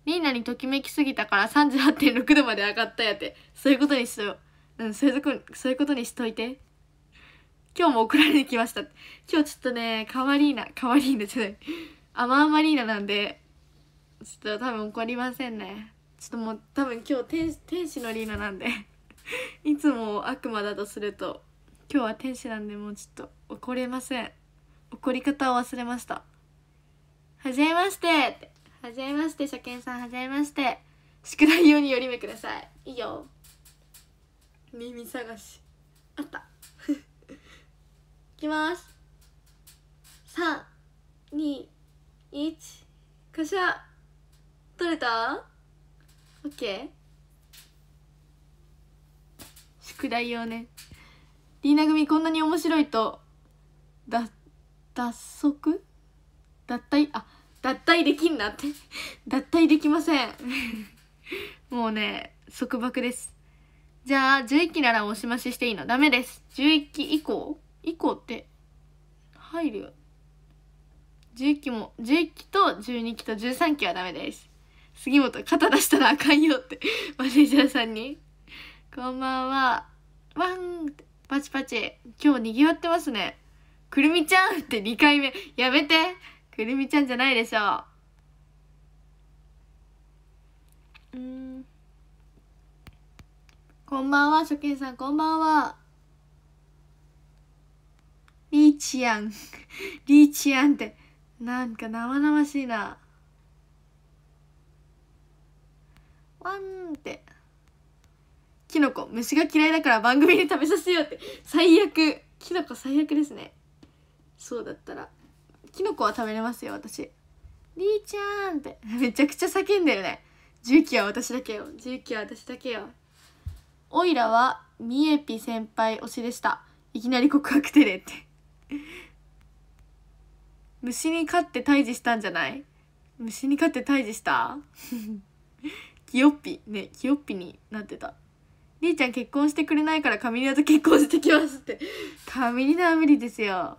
リーナにときめきすぎたから38.6度まで上がったやて。そういうことにしとよう。んそういうとこそういうことにしといて。今日も送られてきました。今日ちょっとねかわりーなかわりーなじゃないあまあまリーナなんでちょっと多分怒りませんね。ちょっともう多分今日天天使のリーナなんで。いつも悪魔だとすると今日は天使なんでもうちょっと怒れません。怒り方を忘れました。はじめまして。ってはじめまして初見さん。はじめまして。宿題用に寄り目ください。いいよ。耳探し。あった。いきます。321かしゃ取れた？オッケー。宿題用ね。リーナ組こんなに面白いと。だ脱足？脱退？あ脱退できんなって。脱退できません。もうね束縛です。じゃあ11期なら押し増ししていいの？ダメです。11期以降？以降って入るよ。11期も11期と12期と13期はダメです。杉本肩出したらあかんよって。マネージャーさんに。こんばんは。ワンってパチパチ。今日賑わってますね。くるみちゃんって2回目。やめて。くるみちゃんじゃないでしょう。ん。こんばんは初見さん。こんばんは。リーチアン リーチアンって。なんか生々しいな。ワンって。キノコ。虫が嫌いだから番組で食べさせようって。最悪。キノコ最悪ですねそうだったら。キノコは食べれますよ私。りーちゃんって。めちゃくちゃ叫んでるね。重機は私だけよ。重機は私だけよ。おいらはみえぴ先輩推しでした。いきなり告白テレって。虫に勝って退治したんじゃない？虫に勝って退治した？キヨッピ。ねキヨッピになってた。りーちゃん結婚してくれないからカミリナと結婚してきますって。カミリナは無理ですよ。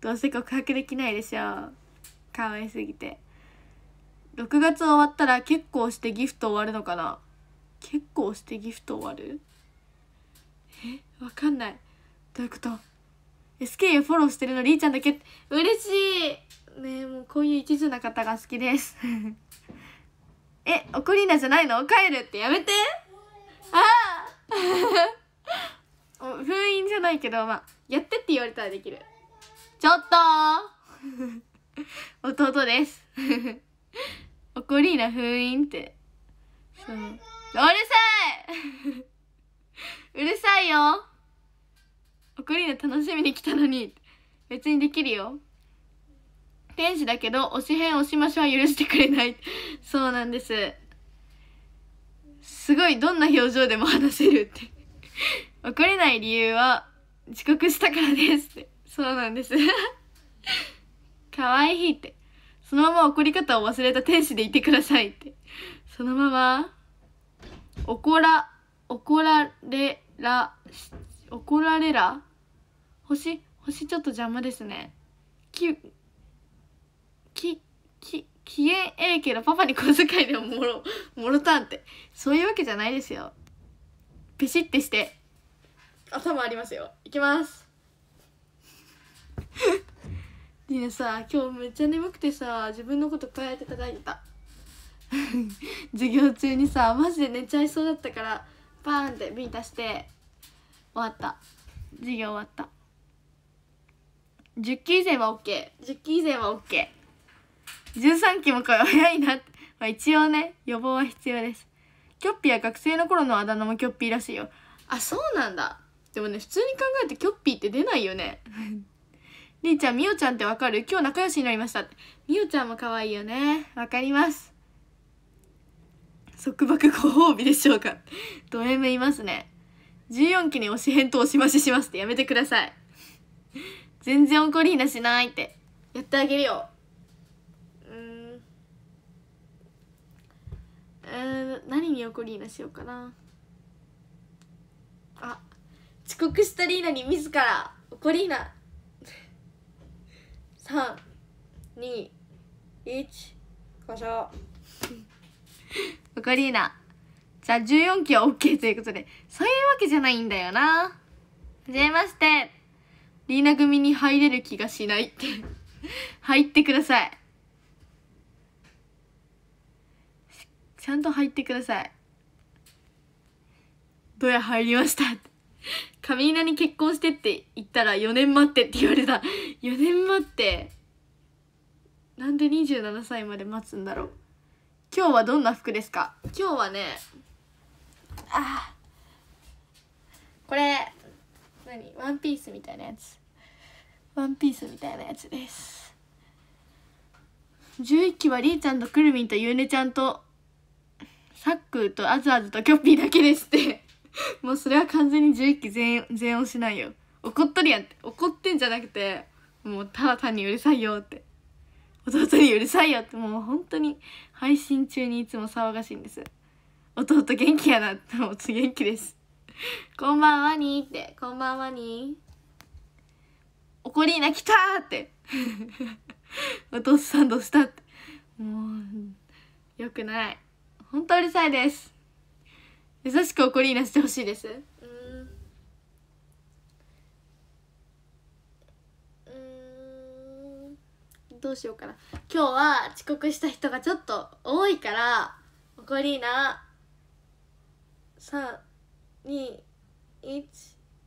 どうせ告白できないでしょ。う可愛すぎて。6月終わったら結構してギフト終わるのかな。結構してギフト終わる？え？わかんない。どういうこと？SK をフォローしてるのりーちゃんだけ？嬉しい。ねもうこういう一途な方が好きです。えオコリーナじゃないの？帰るってやめて。ああ。封印じゃないけどまあやってって言われたらできる。ちょっと。弟です。オコリーナ封印って。そう。うるさい うるさいよ。オコリーナ楽しみに来たのに。別にできるよ。天使だけど推し編推しましは許してくれない。そうなんです。すごいどんな表情でも話せるって。怒れない理由は遅刻したからですって。そうなんです。可愛いって。そのまま怒り方を忘れた天使でいてくださいって。そのまま怒ら怒られら怒られら？星星ちょっと邪魔ですね。ききき機嫌ええけどパパに小遣いでももろもろたんって。そういうわけじゃないですよ。ペシッてして。頭ありますよ。いきます。り ねさ今日めっちゃ眠くてさ自分のことこうやって叩いてた。授業中にさマジで寝ちゃいそうだったからパーンってビンタして終わった。授業終わった。10期以前は OK10 期以前は OK13 期もかよ早いなって。まあ一応ね予防は必要です。キョッピーは学生の頃のあだ名もキョッピーらしいよ。あそうなんだ。でもね普通に考えてキョッピーって出ないよね りーちゃんみおちゃんってわかる？今日仲良しになりましたって。みおちゃんも可愛いよね。わかります。束縛ご褒美でしょうか。ド M いますね。14期に推し返答しまししますって。やめてください。全然怒りなしないって。やってあげるよ。うん。うん何に怒りなしようかな。あ遅刻したリーナに自ら怒りな。321故障オカリーナ。じゃあ14期は OK ということでそういうわけじゃないんだよな。はじめまして。リーナ組に入れる気がしない。って入ってください。ちゃんと入ってください。どうや入りました 上稲に結婚してって言ったら4年待ってって言われた。4年待って。なんで27歳まで待つんだろう。今日はどんな服ですか？今日はねあこれ何？ワンピースみたいなやつ。ワンピースみたいなやつです。11期はりーちゃんとくるみんとゆうねちゃんとさっくーとあずあずとキョッピーだけですって。もうそれは完全に11期全全押しないよ。怒っとるやんって。怒ってんじゃなくてもうただ単にうるさいよって。弟にうるさいよって。もう本当に配信中にいつも騒がしいんです。弟元気やなって。もう元気です。こんばんはにーって。こんばんはに怒りな来たって。お父さんどうしたって。もうよくない。本当うるさいです。優しく怒りなしてほしいです。うん。どうしようかな。今日は遅刻した人がちょっと多いから怒りな。321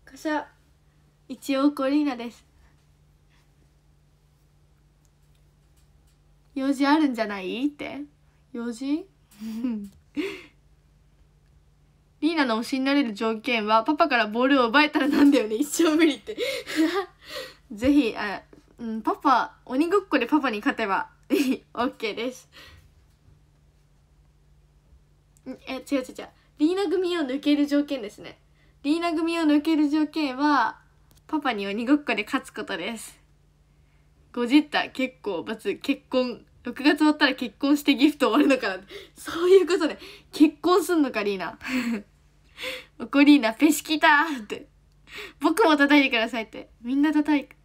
かしゃ一応怒りなです。用事あるんじゃない？って。用事？リーナの推しになれる条件はパパからボールを奪えたらなんだよね。一生無理って。ぜひあうんパパ鬼ごっこでパパに勝てば オッケーです。え違う違う違う。リーナ組を抜ける条件ですね。リーナ組を抜ける条件はパパに鬼ごっこで勝つことです。50た結構罰結婚6月終わったら結婚してギフト終わるのかなそういうことで結婚すんのかリーナ。おこリーナペシキターって。僕も叩いてくださいって。みんな叩いて。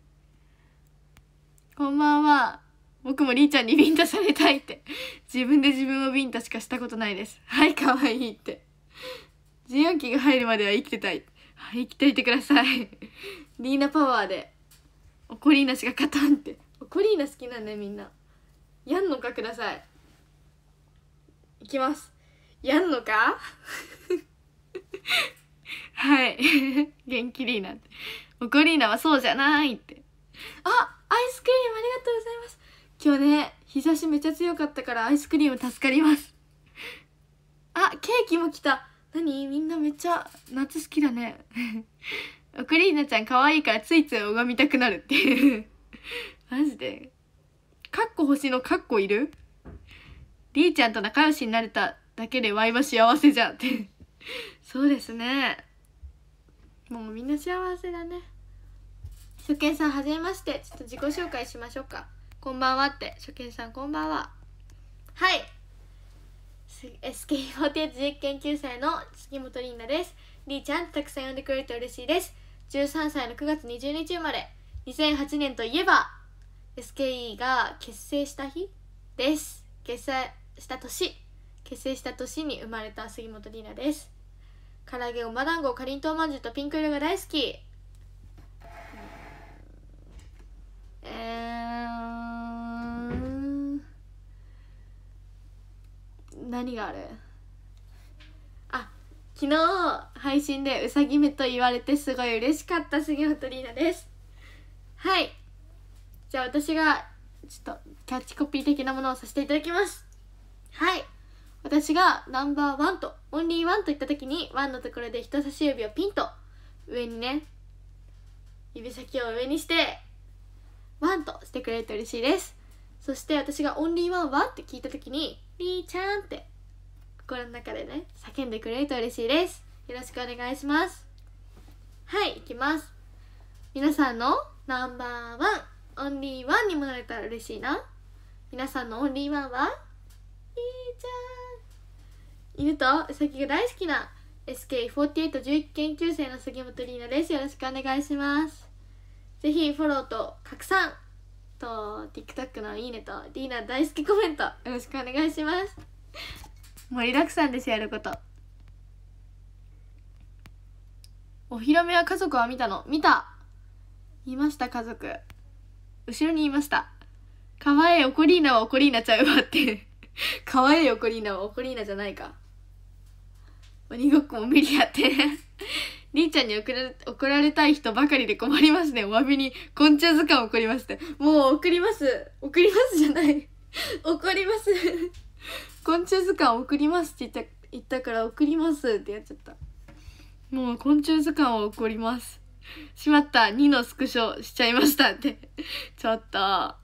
こんばんは。僕もりーちゃんにビンタされたいって。自分で自分をビンタしかしたことないです。はい可愛いって。14期が入るまでは生きてたい。はい生きていてください。リーナパワーで。オコリーナしか勝たんって。オコリーナ好きなんだよみんな。やんのかください。いきます。やんのか？はい。元気リーナって。オコリーナはそうじゃないって。あアイスクリームありがとうございます。今日ね日差しめっちゃ強かったからアイスクリーム助かります。あケーキも来た。何？みんなめっちゃ夏好きだね。オクリーナちゃん可愛いからついつい拝みたくなるっていう。マジで。カッコ星のカッコいる？りーちゃんと仲良しになれただけでワイは幸せじゃんって。そうですね。もうみんな幸せだね。初見さんはじめまして。ちょっと自己紹介しましょうか。こんばんはって。初見さんこんばんは。はい。SK48 実研究生の杉本里奈です。りーちゃんたくさん呼んでくれると嬉しいです。13歳の9月20日生まれ。2008年といえば SKE が結成した日です。結成した年。結成した年に生まれた杉本里奈です唐揚げごま団子かりんとうまんじゅうとピンク色が大好き。えー、何がある？あ昨日配信でうさぎ目と言われてすごい嬉しかった杉本リーナです。はい。じゃあ私がちょっとキャッチコピー的なものをさせていただきます。はい。私がナンバーワンとオンリーワンと言った時にワンのところで人差し指をピンと上にね指先を上にしてワンとしてくれると嬉しいです。そして私がオンリーワンはって聞いた時にリーちゃんって心の中でね叫んでくれると嬉しいです。よろしくお願いします。はい行きます。皆さんのナンバーワンオンリーワンにもなれたら嬉しいな。皆さんのオンリーワンはリーちゃん。犬とウサギが大好きな SK4811 研究生の杉本リーナです。よろしくお願いします。ぜひフォローと拡散と TikTok のいいねとリーナ大好きコメントよろしくお願いします。盛りだくさんですやること。お披露目は家族は見たの？見た。言いました家族。後ろに言いました。かわいいオコリーナはオコリーナちゃうわってかわいいオコリーナはオコリーナじゃないか。鬼ごっこも無理やって りーちゃんに送られ送られたい人ばかりで困りますね。お詫びに昆虫図鑑送りますって。もう送ります。送りますじゃない。送ります。昆虫図鑑送りますって言った言ったから送りますってやっちゃった。もう昆虫図鑑を送ります。しまった。2のスクショしちゃいましたって。ちょっと。あ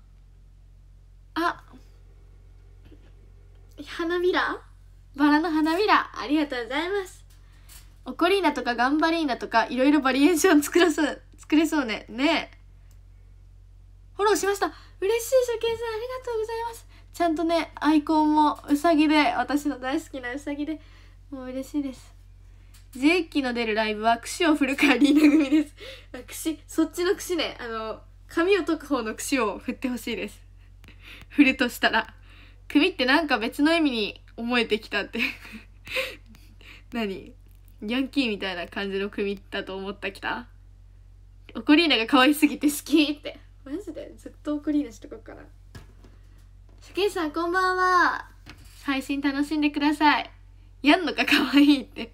花びら？バラの花びらありがとうございます。オコリーナとかガンバリーナとかいろいろバリエーション作らそう作れそうね。ねフォローしました。嬉しい初見さんありがとうございます。ちゃんとねアイコンもうさぎで私の大好きなうさぎでもう嬉しいです。ジェイキの出るライブは串を振るからリーナ組です。串そっちの串ね。あの髪を解く方の串を振ってほしいです。振るとしたら。組ってなんか別の意味に思えてきたって。何？ヤンキーみたいな感じの組だと思ったきた？オコリーナが可愛すぎて好きって。マジで？ずっとオコリーナしとこうかなシャケンさんこんばんは。配信楽しんでください。やんのか可愛いって。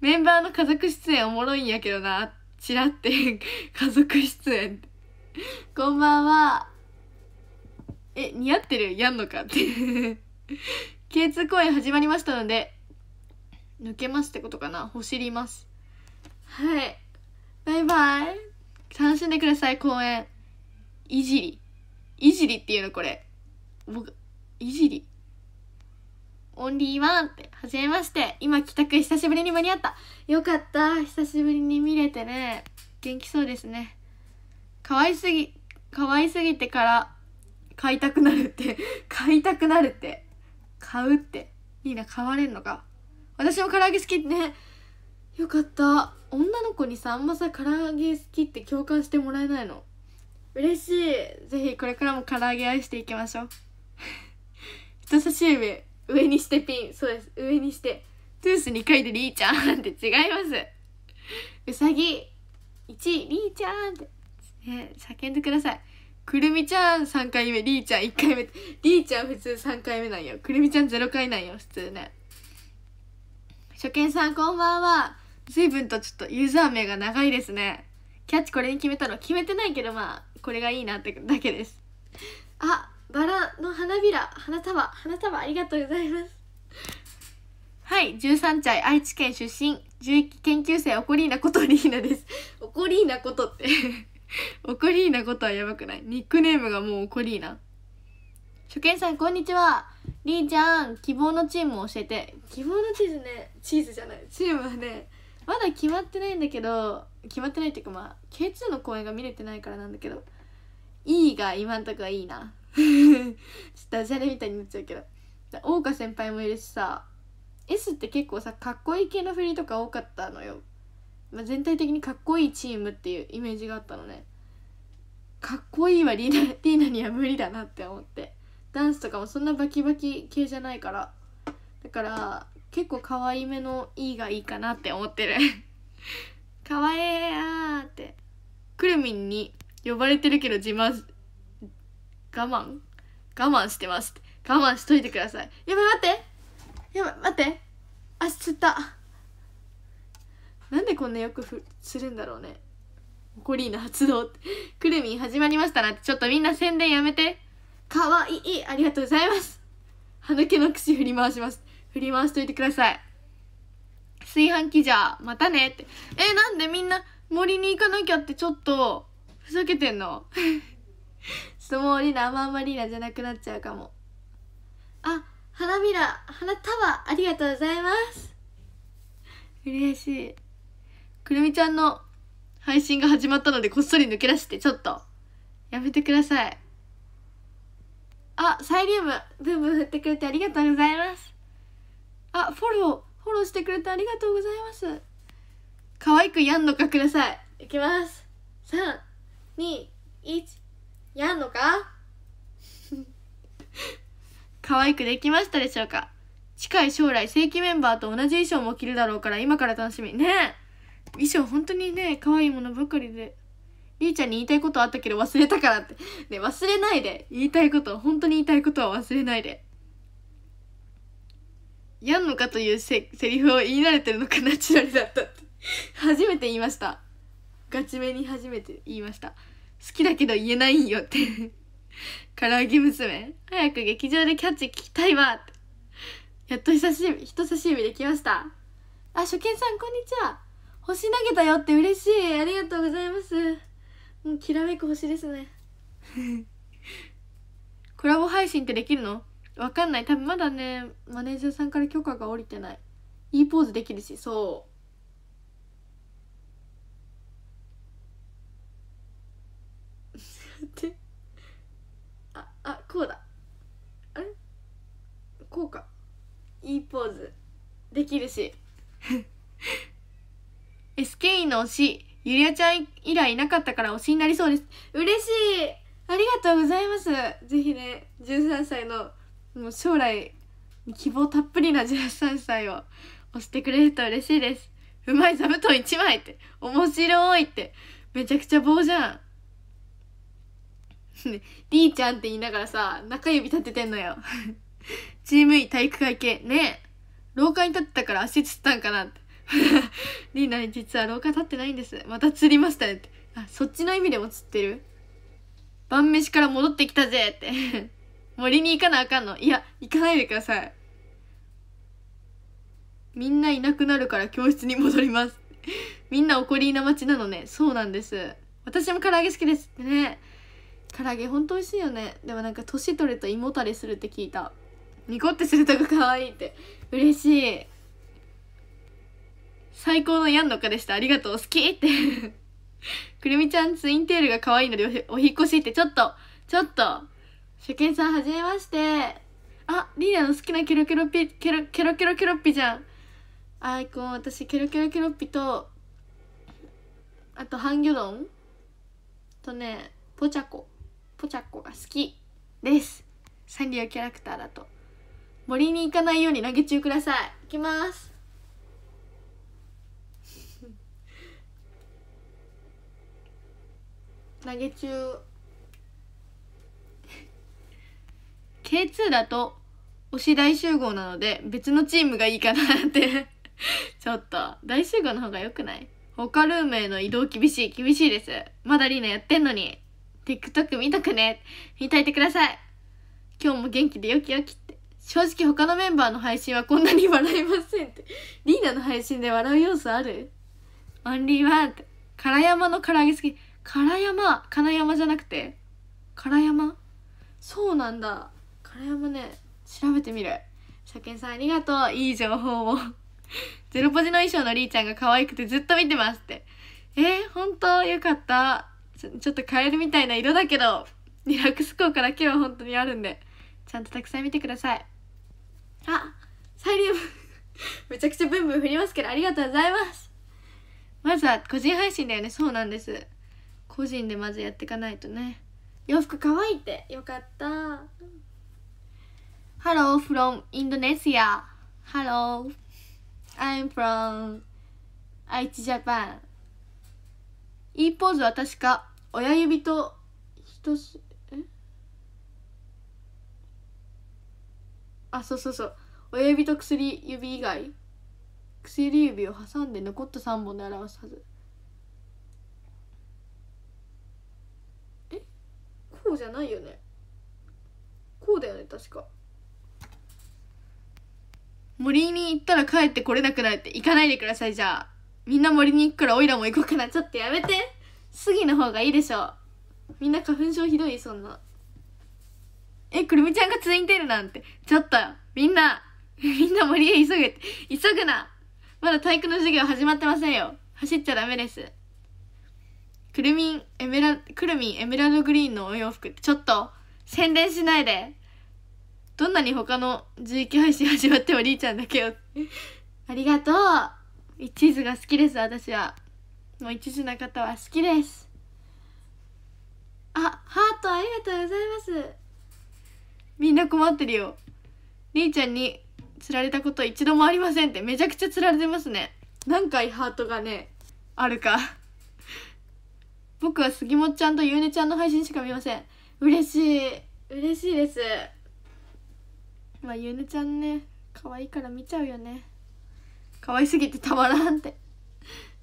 メンバーの家族出演おもろいんやけどな。ちらって。家族出演こんばんは。え似合ってる？やんのかって K2 公演始まりましたので抜けますってことかな？走ります。はい。バイバイ。楽しんでください公演。いじり。いじりっていうのこれ。僕いじり。オンリーワンってはじめまして今帰宅久しぶりに間に合った。よかった。久しぶりに見れてね。元気そうですね。可愛すぎ可愛すぎてから買いたくなるって買いたくなるって。買うっていいな買われんのか。私も唐揚げ好きねよかった。女の子にさあんまさ唐揚げ好きって共感してもらえないの。嬉しい。ぜひこれからも唐揚げ愛していきましょう。人差し指上にしてピン。そうです。上にして。トゥース2回でリーちゃんって違います。うさぎ。1位リーちゃんって、ね、叫んでください。くるみちゃん3回目リーちゃん1回目リーちゃん普通3回目なんよ。くるみちゃん0回なんよ普通ね。初見さんこんばんは。随分とちょっとユーザー名が長いですね。キャッチこれに決めたの決めてないけどまあこれがいいなってだけです。あバラの花びら。花束。花束ありがとうございます。はい13歳。愛知県出身。獣医研究生オコリーナことリーナです。オコリーナことって。オコリーナことはやばくない？ニックネームがもうオコリーナ初見さんこんにちは。りーちゃん希望のチームを教えて。希望のチーズねチーズじゃない。チームはねまだ決まってないんだけど決まってないっていうかまあ K2 の公演が見れてないからなんだけど E が今んとこはいいな。ちょっとダジャレみたいになっちゃうけど。大岡先輩もいるしさ S って結構さかっこいい系の振りとか多かったのよ、まあ、全体的にかっこいいチームっていうイメージがあったのね。かっこいいはリーナ リーナには無理だなって思って。ダンスとかもそんなバキバキ系じゃないから。だから結構可愛めの「いい」がいいかなって思ってる。可愛いあーって。くるみんに呼ばれてるけど自慢我慢？我慢してます我慢しといてください。やばい待って。やばい待って。足つった。なんでこんなよくふするんだろうね。コリーナ発動くるみん始まりましたなって。ちょっとみんな宣伝やめて。かわいい。ありがとうございます。鼻毛の櫛振り回します。振り回しといてください。炊飯器じゃまたねって。えなんでみんな森に行かなきゃってちょっとふざけてんの？ちょっともうリナマンマリーナじゃなくなっちゃうかも。あ花びら花束ありがとうございます。嬉しい。くるみちゃんの配信が始まったのでこっそり抜け出してちょっと。やめてください。あサイリウムブンブン振ってくれてありがとうございます。あフォローフォローしてくれてありがとうございます。可愛くやんのかください。いきます。321やんのか？可愛くできましたでしょうか？近い将来正規メンバーと同じ衣装も着るだろうから今から楽しみ。ねえ。衣装本当にね可愛いものばかりで。りーちゃんに言いたいことあったけど忘れたからって。ね忘れないで。言いたいこと本当に言いたいことは忘れないで。やんのかというせセリフを言い慣れてるのかナチュラルだったって。初めて言いました。ガチめに初めて言いました。好きだけど言えないんよって。唐揚げ娘。早く劇場でキャッチ聞きたいわやっと久しぶり人差し指できました。あ初見さんこんにちは。星投げたよって嬉しい。ありがとうございます。もうきらめく星ですね。コラボ配信ってできるの？わかんない。多分まだねマネージャーさんから許可が下りてない。いいポーズできるしそう。ああこうだ。あれ？こうか。いいポーズ。できるし SK の推しゆりあちゃん以来いなかったから推しになりそうです。嬉しい。ありがとうございます。ぜひね13歳のもう将来希望たっぷりな13歳を押してくれると嬉しいです。うまい座布団1枚って面白いってめちゃくちゃ棒じゃん。ね、りーちゃんって言いながらさ中指立ててんのよ。チーム E 体育会系。ね廊下に立ってたから足つったんかなって。リーナに実は廊下立ってないんです。また釣りましたねって。あそっちの意味でも釣ってる？晩飯から戻ってきたぜって。森に行かなあかんの。いや行かないでください。みんないなくなるから教室に戻ります。みんな怒りな町なのね。そうなんです。私も唐揚げ好きですってね。唐揚げほんと美味しいよね。でもなんか年取ると胃もたれするって聞いた。ニコってするとこ可愛いって。嬉しい。最高のやんのかでした。ありがとう。好きって。くるみちゃんツインテールが可愛いのでお引越しってちょっとちょっと初見さんはじめまして。あリーダーの好きなケロケロピケロケロケロケロピじゃん。アイコン私ケロケロケロピとあとハンギョドンとねポチャコ。ポチャコが好きです。サンリオキャラクターだと。森に行かないように投げ中ください。いきます。投げ中。K2 だと推し大集合なので別のチームがいいかなって。ちょっと。大集合の方が良くない？他ルームへの移動厳しい。厳しいです。まだリーナやってんのに。TikTok 見とくね。見といてください。今日も元気でよきよきって。正直他のメンバーの配信はこんなに笑いませんって。リーナの配信で笑う要素ある？オンリーワンって唐山の唐揚げ好き。唐山？金山じゃなくて？唐山？そうなんだ。唐山ね。調べてみる。初見さんありがとう。いい情報を。ゼロポジの衣装のりーちゃんが可愛くてずっと見てますって。えー、本当？よかった。ちょちょっとカエルみたいな色だけどリラックス効果だけは本当にあるんで。ちゃんとたくさん見てください。あサイリウム。めちゃくちゃブンブン振りますけどありがとうございます。まずは個人配信だよね。そうなんです個人でまずやっていかないとね洋服可愛いってよかった Hello from Indonesia. Hello. I'm from 愛知ジャパン。いいポーズは確か親指と人す、え？あ、そうそうそう。親指と薬指以外薬指を挟んで残った3本で表すはずこうじゃないよね。こうだよね確か。森に行ったら帰ってこれなくなるって行かないでくださいじゃあ。みんな森に行くからオイラも行こうかな。ちょっとやめて。杉の方がいいでしょ。みんな花粉症ひどいそんな。えくるみちゃんがツインテールなんて。ちょっとみんな みんな森へ急ぐ急ぐな。まだ体育の授業始まってませんよ。走っちゃダメです。くるみんエメラくるみんエメラルドグリーンのお洋服ってちょっと宣伝しないで。どんなに他の自域配信始まってもりーちゃんだけよ。ありがとう。一途が好きです私は。もう一途な方は好きです。あハートありがとうございます。みんな困ってるよ。りーちゃんに釣られたこと一度もありませんって。めちゃくちゃ釣られてますね。何回ハートがねあるか。僕は杉本ちゃんとゆうねちゃんの配信しか見ません。嬉しい。嬉しいです。まあゆうねちゃんね可愛いから見ちゃうよね。可愛すぎてたまらんって。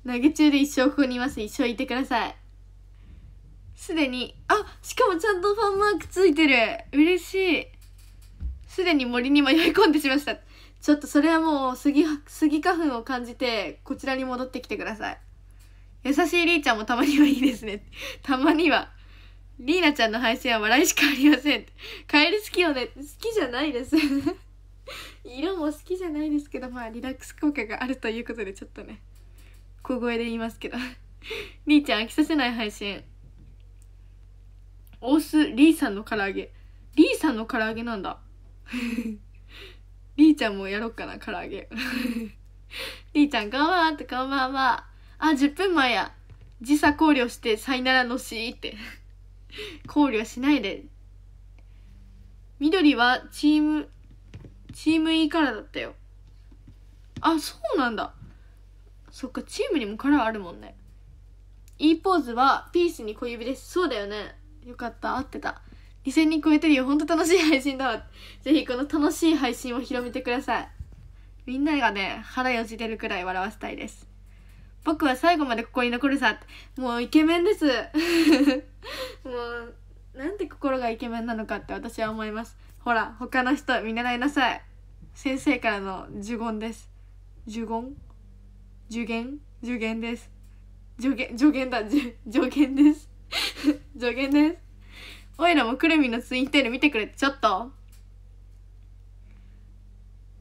投げ中で一生ここにいます。一生いてください。すでに。あしかもちゃんとファンマークついてる。嬉しい。すでに森に迷い込んでしました。ちょっとそれはもうスギスギ花粉を感じてこちらに戻ってきてください優しいりーちゃんもたまにはいいですね。たまには。りーなちゃんの配信は笑いしかありません。カエル好きよね。好きじゃないです。色も好きじゃないですけどまあリラックス効果があるということでちょっとね小声で言いますけど。りーちゃん飽きさせない配信。オースリーさんの唐揚げ。リーさんの唐揚げなんだ。りーちゃんもやろっかな唐揚げ。りーちゃんこんばんはってこんばんは。あ10分前や。時差考慮してさいならのしって。考慮しないで。緑はチームチーム E カラーだったよ。あそうなんだ。そっかチームにもカラーあるもんね。E ポーズはピースに小指です。そうだよね。よかった。合ってた。2000人超えてるよ。ほんと楽しい配信だわ。ぜひこの楽しい配信を広めてください。みんながね腹よじれるくらい笑わせたいです。僕は最後までここに残るさ。ってもうイケメンです。もうなんて心がイケメンなのかって私は思います。ほら他の人見習いなさい。先生からの呪言です。呪言？助言？助言です。助言助言だ。助言です。助言です。おいらもくるみのツインテール見てくれてちょっと。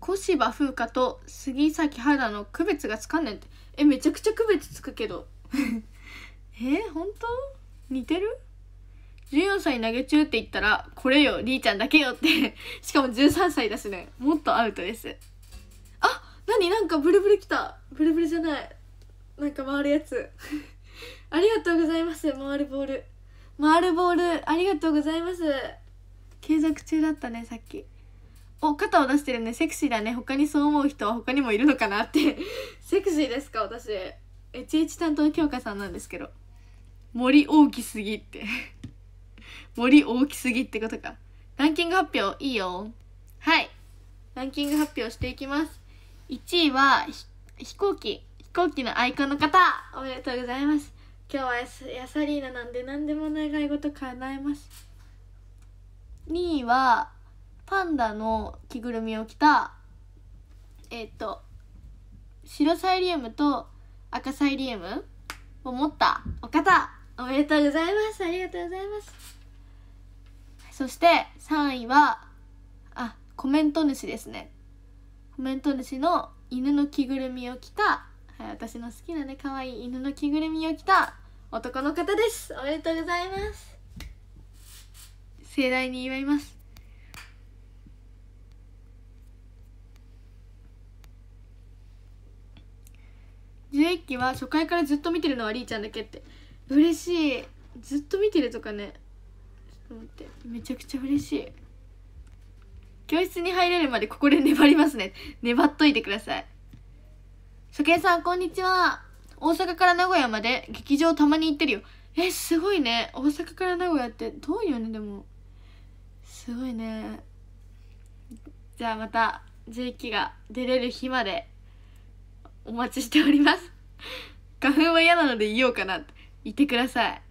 小芝風花と杉咲花の区別がつかんねんって。えめちゃくちゃ区別つくけど。え本当？似てる？14歳投げ中って言ったらこれよりーちゃんだけよって。しかも13歳だしね。もっとアウトです。あ何？なんかブルブルきた。ブルブルじゃない。なんか回るやつ。ありがとうございます。回るボール。回るボール。ありがとうございます。継続中だったねさっきお肩を出してるね。セクシーだね。他にそう思う人は他にもいるのかなって。セクシーですか私。HH 担当京香さんなんですけど。森大きすぎって。森大きすぎってことか。ランキング発表いいよ。はい。ランキング発表していきます。1位は飛行機。飛行機のアイコンの方。おめでとうございます。今日はヤサリーナなんで何でも願い事叶えます。2位はパンダの着ぐるみを着たえっ、と白サイリウムと赤サイリウムを持ったお方。おめでとうございます。ありがとうございます。そして3位はあコメント主ですね。コメント主の犬の着ぐるみを着た、はい、私の好きなね可愛い犬の着ぐるみを着た男の方です。おめでとうございます。盛大に祝います。11期は初回からずっと見てるのはりーちゃんだけって。嬉しい。ずっと見てるとかね。ちょっと待って。めちゃくちゃ嬉しい。教室に入れるまでここで粘りますね。粘っといてください。初見さんこんにちは。大阪から名古屋まで。劇場たまに行ってるよ。えすごいね。大阪から名古屋って。どういうねでも。すごいね。じゃあまた11期が出れる日まで。お待ちしております。花粉は嫌なので言おうかなって言ってください。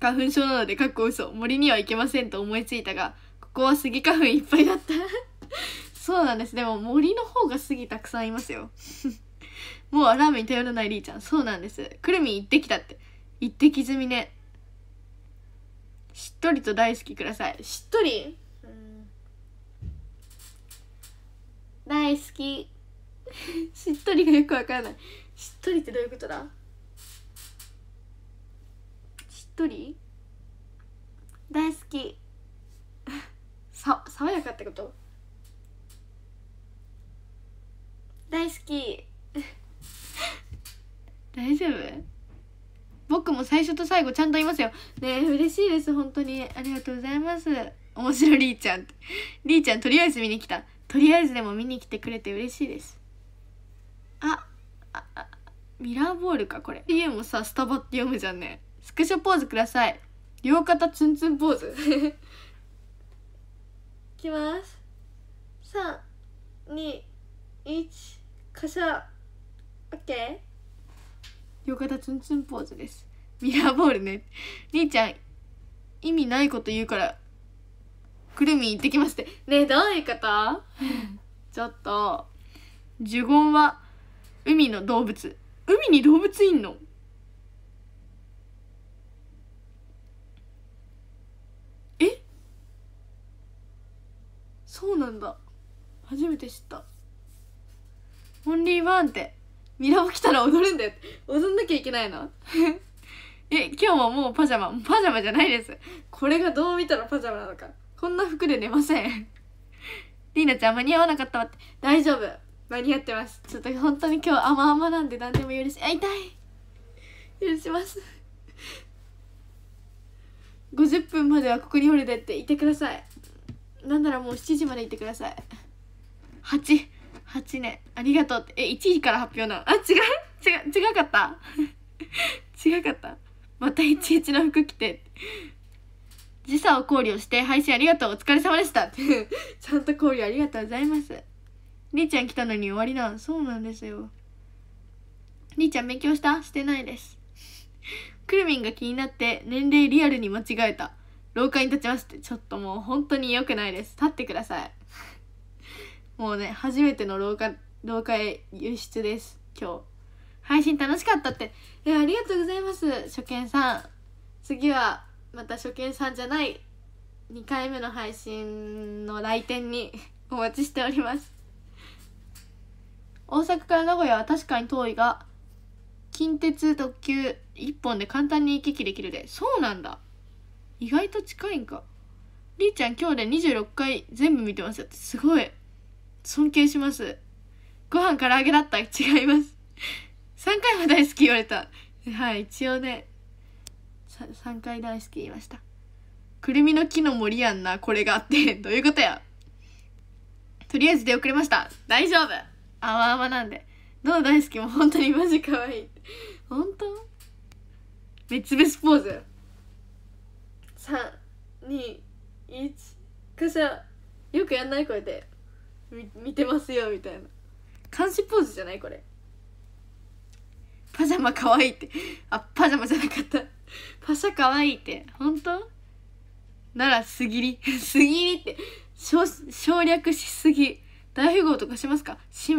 花粉症なのでかっこ嘘。森には行けませんと思いついたがここはスギ花粉いっぱいだった。そうなんです。でも森の方がスギたくさんいますよ。もうラーメンに頼らないりーちゃん。そうなんです。くるみ行ってきたって。行ってき済みね。しっとりと大好きください。しっとり？大好き。しっとりがよくわからない。しっとりってどういうことだ？しっとり？大好き。さ爽やかってこと？大好き。大丈夫？僕も最初と最後ちゃんと言いますよ。ね嬉しいです本当に。ありがとうございます。面白いりーちゃん。りーちゃんとりあえず見に来た。とりあえずでも見に来てくれて嬉しいです。あああミラーボールかこれ。DM もさスタバって読むじゃんね。スクショポーズください。両肩ツンツンポーズ。いきます。321カシャ。オッケー。両肩ツンツンポーズです。ミラーボールね。兄ちゃん意味ないこと言うからくるみ行ってきますって。ねえどういうこと？ちょっと呪言は海の動物。海に動物いんの？え？そうなんだ。初めて知った。オンリーワンって。ミラボ来たら踊るんだよ。踊んなきゃいけないの？え今日ももうパジャマ。パジャマじゃないです。これがどう見たらパジャマなのか。こんな服で寝ません。りーなちゃん間に合わなかったわって。大丈夫。間に合ってます。ちょっと本当に今日甘々なんで何でも許しあ痛い。許します。50分まではここにおるでって言ってください。なんならもう7時まで行ってください。8 8ね。ありがとうって。え1時から発表なの？あ違う？違う違かった？違かった？またいちいちの服着て。時差を考慮して配信ありがとう。お疲れ様でしたって。ちゃんと考慮ありがとうございます。りーちゃん来たのに終わりなそうなんですよ。りーちゃん勉強した？してないです。くるみんが気になって年齢リアルに間違えた。廊下に立ちますって。ちょっともう本当に良くないです。立ってください。もうね初めての廊下廊下へ輸出です。今日。配信楽しかったって。いやありがとうございます初見さん。次はまた初見さんじゃない。2回目の配信の来店にお待ちしております。大阪から名古屋は確かに遠いが近鉄特急1本で簡単に行き来できるで。そうなんだ。意外と近いんか。りーちゃん今日で26回全部見てますよ。ってすごい。尊敬します。ご飯唐揚げだった違います。3回は大好き言われた。はい一応ね。3回大好き言いました。くるみの木の森やんなこれがあって。どういうことや。とりあえず出遅れました。大丈夫。あわあわなんで。どう大好きも本当にマジ可愛い。本当？めつぶすポーズ。321かしゃよくやんないこれで見てますよみたいな。監視ポーズじゃないこれ。パジャマ可愛いって。あパジャマじゃなかった。パシャ可愛いって。本当？ならすぎり。すぎりって。省略しすぎ。大富豪とかしますか？しう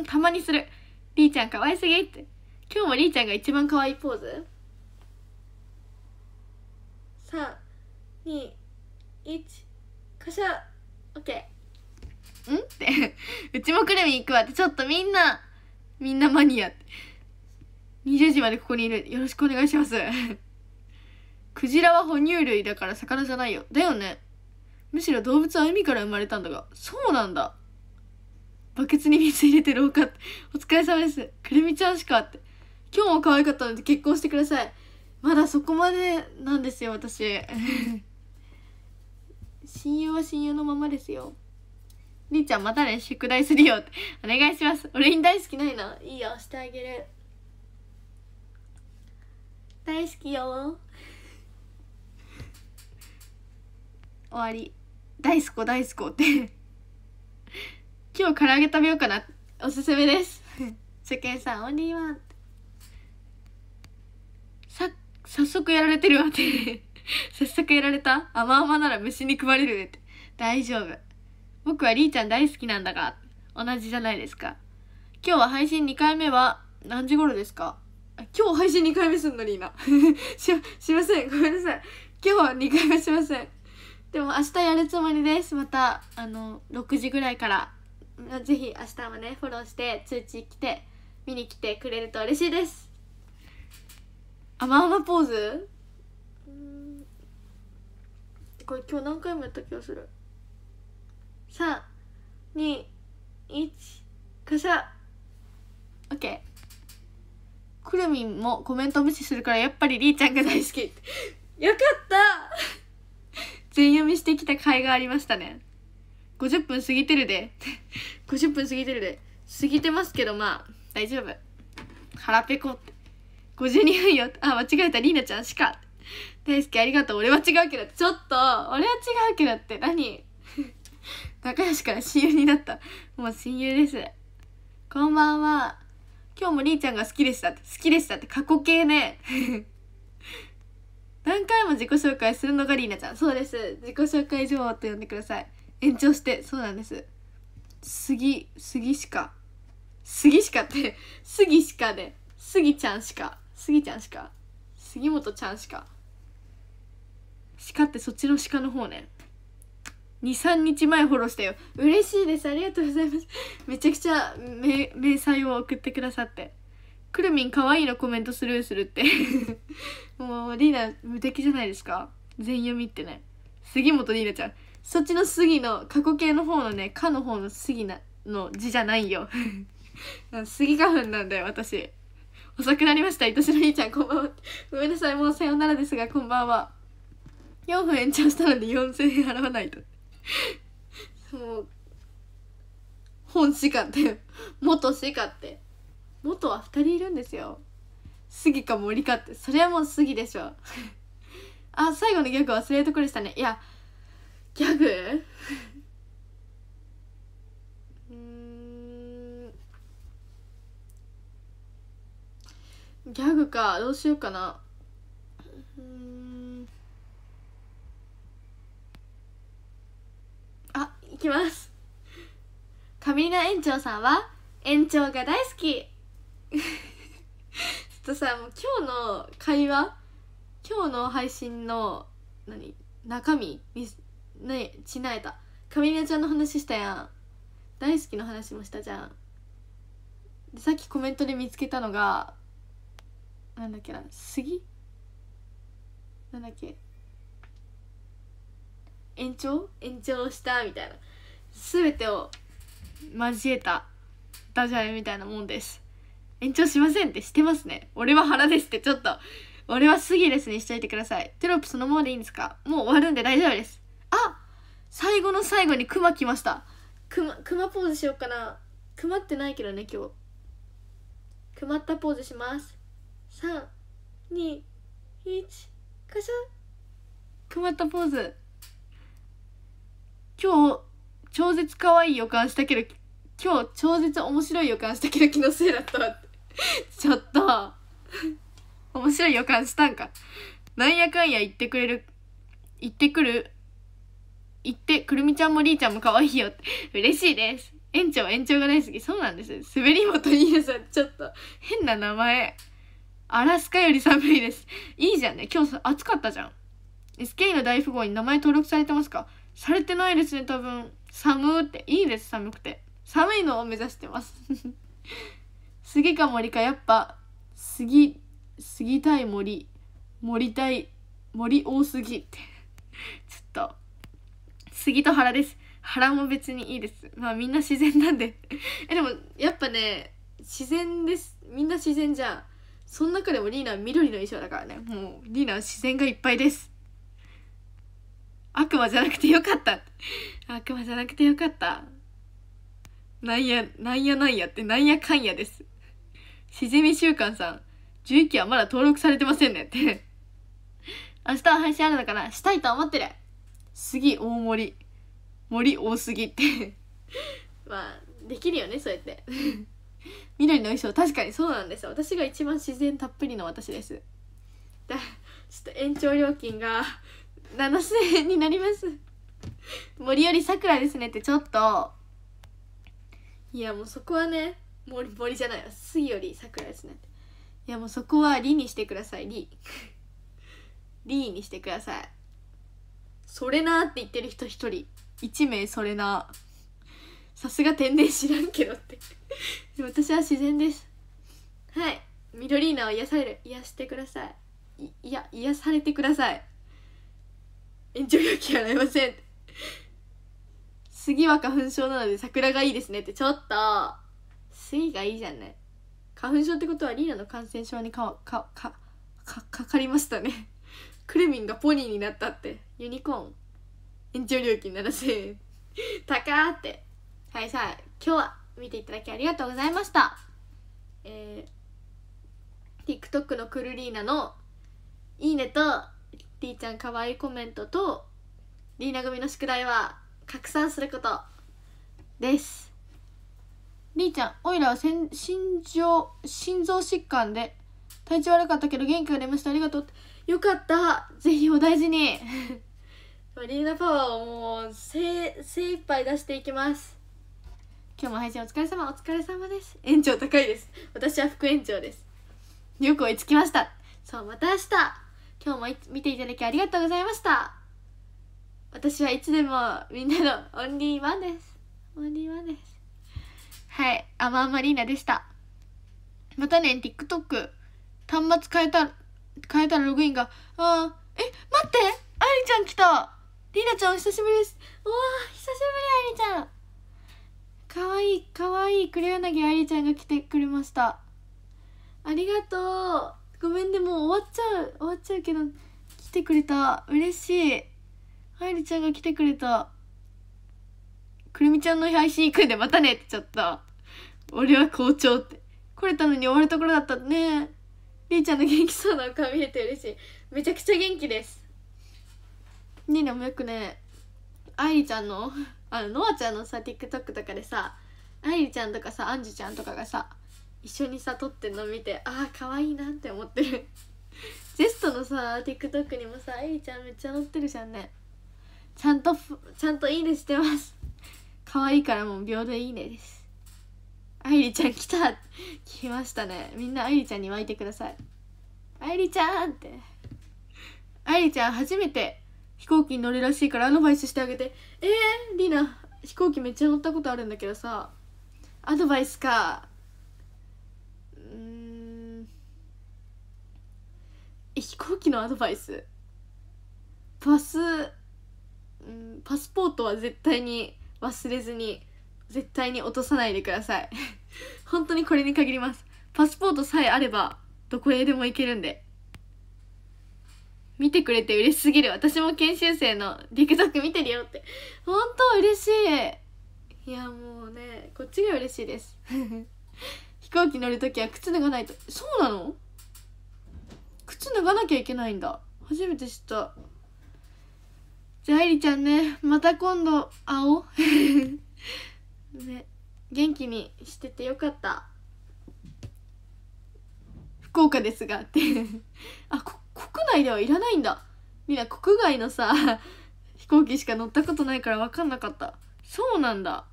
んたまにする。りーちゃん可愛すぎって。今日もりーちゃんが一番可愛いポーズ？321カシャ。オッケー。ん？って。うちもくるみ行くわって。ちょっとみんなみんなマニアって。20時までここにいる。よろしくお願いします。クジラは哺乳類だから魚じゃないよ。だよね。むしろ動物は海から生まれたんだが。そうなんだ。バケツに水入れて廊下ってお疲れ様です。くるみちゃんしかって。今日も可愛かったので結婚してください。まだそこまでなんですよ私。親友は親友のままですよ。りーちゃんまたね宿題するよお願いします。俺に大好きないな。いいよしてあげる。大好きよ。終わり。大好き大好きって今日唐揚げ食べようかな。おすすめです。初見さんオンリーワンさ早速やられてるわって。早速やられた？甘々なら虫に配れるって。大丈夫。僕はりーちゃん大好きなんだが。同じじゃないですか。今日は配信2回目は何時頃ですか？今日配信2回目すんのリーナししません。ごめんなさい。今日は2回目しません。でも明日やるつもりです。またあの6時ぐらいからぜひ明日もねフォローして通知来て見に来てくれると嬉しいです。あまあまポーズ？これ今日何回もやった気がする。321カシャ。オッケー。くるみんもコメント無視するからやっぱりりーちゃんが大好きよかった。全読みしてきた甲斐がありましたね50分過ぎてるで。50分過ぎてるで。過ぎてますけどまあ大丈夫。腹ペコ。って52分よ。あ間違えた。りーなちゃんしか。大好きありがとう。俺は違うけどちょっと俺は違うけどって。何？仲良しから親友になった。もう親友です。こんばんは。今日もりーちゃんが好きでしたって。好きでしたって。過去形ね。何回も自己紹介するのがりーなちゃん。そうです。自己紹介女王と呼んでください。延長してそうなんです。杉杉しか杉しかって杉しかで杉ちゃんしか杉ちゃんしか杉本ちゃんしか鹿ってそっちの鹿の方ね。23日前フォローしたよ。嬉しいです。ありがとうございます。めちゃくちゃ明細を送ってくださって。くるみん可愛いのコメントスルーするって。もうリーナ無敵じゃないですか。全読みってね。杉本リーナちゃん。そっちの杉の過去形の方のね「か」の方の杉なの字じゃないよ。杉花粉なんだよ私。遅くなりました。愛しの兄ちゃんこんばんは。ごめんなさいもうさようならですがこんばんは。4分延長したので4000円払わないと。もう本しかって元しかって。元は2人いるんですよ。杉か森かって。それはもう杉でしょ。あ最後のギャグ忘れるところでしたね。いやギャグ？うん。ギャグか。どうしようかな。あいきます。上名園長さんは園長が大好き。ちょっとさもう今日の会話？今日の配信の何？中身？ねちなえた上名ちゃんの話したやん。大好きの話もしたじゃん。でさっきコメントで見つけたのがなんだっけな杉？なんだっけ？延長？延長したみたいな。全てを交えたダジャレみたいなもんです。延長しませんってしてますね。俺は腹ですってちょっと。俺は杉ですにしといてください。テロップそのままでいいんですか？もう終わるんで大丈夫です。あ最後の最後にクマ来ました。クマクマポーズしようかな。クマってないけどね今日。クマったポーズします。321カシャ。クマったポーズ。今日超絶可愛い予感したけど今日超絶面白い予感したけど気のせいだったわって。ちょっと。面白い予感したんか。なんやかんや言ってくれる言ってくる言ってくるみちゃんもりーちゃんも可愛いよって。嬉しいです。園長園長が大好き。そうなんです。滑り本いいです。ちょっと。変な名前。アラスカより寒いです。いいじゃんね。今日暑かったじゃん。SK の大富豪に名前登録されてますか？されてないですね多分。寒って。いいです寒くて。寒いのを目指してます。杉か森かやっぱ。杉杉たい森。森たい森多すぎって。ちょっと。杉と原です。原も別にいいです。まあみんな自然なんで。えでもやっぱね自然です。みんな自然じゃんその中でもリーナは緑の衣装だからね。もうリーナは自然がいっぱいです。悪魔じゃなくてよかった。悪魔じゃなくてよかった。なんやなんやなんやってなんやかんやです。しじみ週間さん11期はまだ登録されてませんねって。明日は配信あるのかな？したいと思ってる。杉大盛り。森多すぎって。まあできるよねそうやって。緑の衣装。確かにそうなんですよ。私が一番自然たっぷりの私です。だちょっと延長料金が7000円になります。森よりさくらですねってちょっと。いやもうそこはね森森じゃないわ。杉よりさくらですねいやもうそこは「り」にしてください「り」「り」にしてくださいそれなって言ってる人一人。1名それな。さすが天然知らんけどって。私は自然です。はい。ミドリーナを癒される癒してください。いいや癒されてください。延長料金払いません。杉は花粉症なので桜がいいですねって。ちょっと。杉がいいじゃんね花粉症ってことはリーナの感染症にかかかかかかりましたね。クレミンがポニーになったって。ユニコーン。延長料金7000円。高って。はいさあ今日は見ていただきありがとうございました。えー、TikTok のクルリーナのいいねとりーちゃんかわいいコメントとリーナ組の宿題は拡散することです。りーちゃんおいらは心臓心臓疾患で体調悪かったけど元気が出ました。ありがとうって。よかった。ぜひお大事に。リーナパワーをもう精精一杯出していきます。今日も配信お疲れ様お疲れ様です。園長高いです。私は副園長です。よく追いつきました。そうまた明日。今日も見ていただきありがとうございました。私はいつでもみんなのオンリーワンです。オンリーワンです。はいあまあまリーナでした。またね TikTok 端末変えた変えたらログインがあえ待ってありちゃん来た。りなちゃんお久しぶりです。うわ久しぶりありちゃん。かわいいかわいい黒柳ありちゃんが来てくれました。ありがとう。ごめんでもう終わっちゃう終わっちゃうけど来てくれた。嬉しい。ありちゃんが来てくれた。くるみちゃんの配信行くんでまたねって言っちょっと。俺は校長って。来れたのに終わるところだったね。りーちゃんの元気そうな顔見えて嬉しい。めちゃくちゃ元気です。ニーナもよくね愛梨ちゃんのあのノアちゃんのさ TikTok とかでさ愛梨ちゃんとかさアンジュちゃんとかがさ一緒にさ撮ってんの見てああ可愛いなって思ってる。ジェストのさ TikTok にもさ愛梨ちゃんめっちゃ載ってるじゃんね。ちゃんとちゃんといいねしてます。可愛いからもう秒でいいねです。愛梨ちゃん来た。来ましたね。みんな愛梨ちゃんに湧いてください。愛梨ちゃんって。愛梨ちゃん初めて飛行機に乗るらしいからアドバイスしてあげて。えー、りな飛行機めっちゃ乗ったことあるんだけどさアドバイスか。うん。飛行機のアドバイス？パスうんパスポートは絶対に忘れずに絶対に落とさないでください。本当にこれに限ります。パスポートさえあればどこへでも行けるんで。見てくれて嬉しすぎる。私も研修生の TikTok 見てるよって。本当嬉しい。いやもうねこっちが嬉しいです。飛行機乗る時は靴脱がないと。そうなの？靴脱がなきゃいけないんだ。初めて知った。じゃあ愛梨ちゃんねまた今度会おう。ね元気にしててよかった。福岡ですがって。あこ国内ではいらないんだ。みんな国外のさ飛行機しか乗ったことないから分かんなかった。そうなんだ。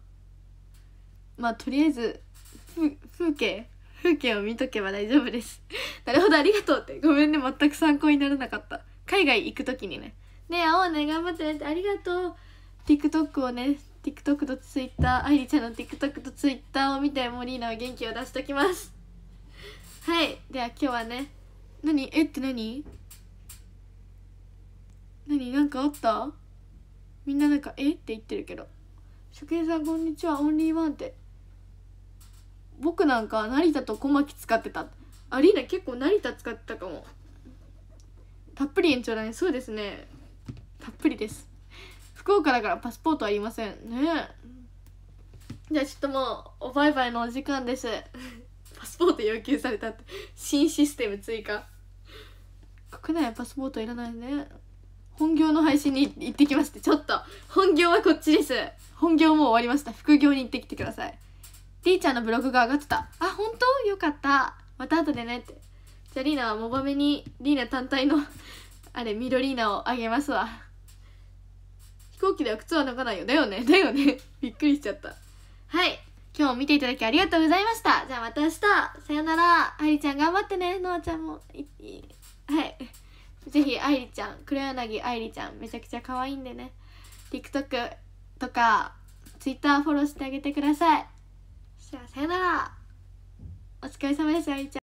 まあとりあえず風景風景を見とけば大丈夫です。なるほどありがとうって。ごめんね全く参考にならなかった。海外行く時にね。ねえ会おうね頑張ってねって。ありがとう。TikTok をね TikTok と Twitter 愛梨ちゃんの TikTok と Twitter を見てモリーナは元気を出しときます。はいでは今日はね何？えって何？何？なんかあった？みんななんかえって言ってるけど。職員さんこんにちはオンリーワンって。僕なんか成田と小牧使ってた。アリーナ結構成田使ってたかも。たっぷり延長だね。そうですね。たっぷりです。福岡だからパスポートありません。ね。じゃあちょっともうおバイバイのお時間です。パスポート要求されたって新システム追加。国内はパスポートいらないね。本業の配信に行ってきまして。ちょっと。本業はこっちです。本業もう終わりました。副業に行ってきてください。D ちゃんのブログが上がってた。あ本当？よかった。また後でねって。じゃあリーナはモバメにリーナ単体のあれミドリーナをあげますわ。飛行機では靴は脱がないよ。だよね。だよね。びっくりしちゃった。はい。今日も見ていただきありがとうございました。じゃあまた明日。さよなら。愛理ちゃん頑張ってね。のあちゃんも。いいはい。ぜひ愛理ちゃん黒柳愛理ちゃんめちゃくちゃ可愛いんでね。TikTok とか Twitter フォローしてあげてください。じゃあさよなら。お疲れ様です愛理ちゃん。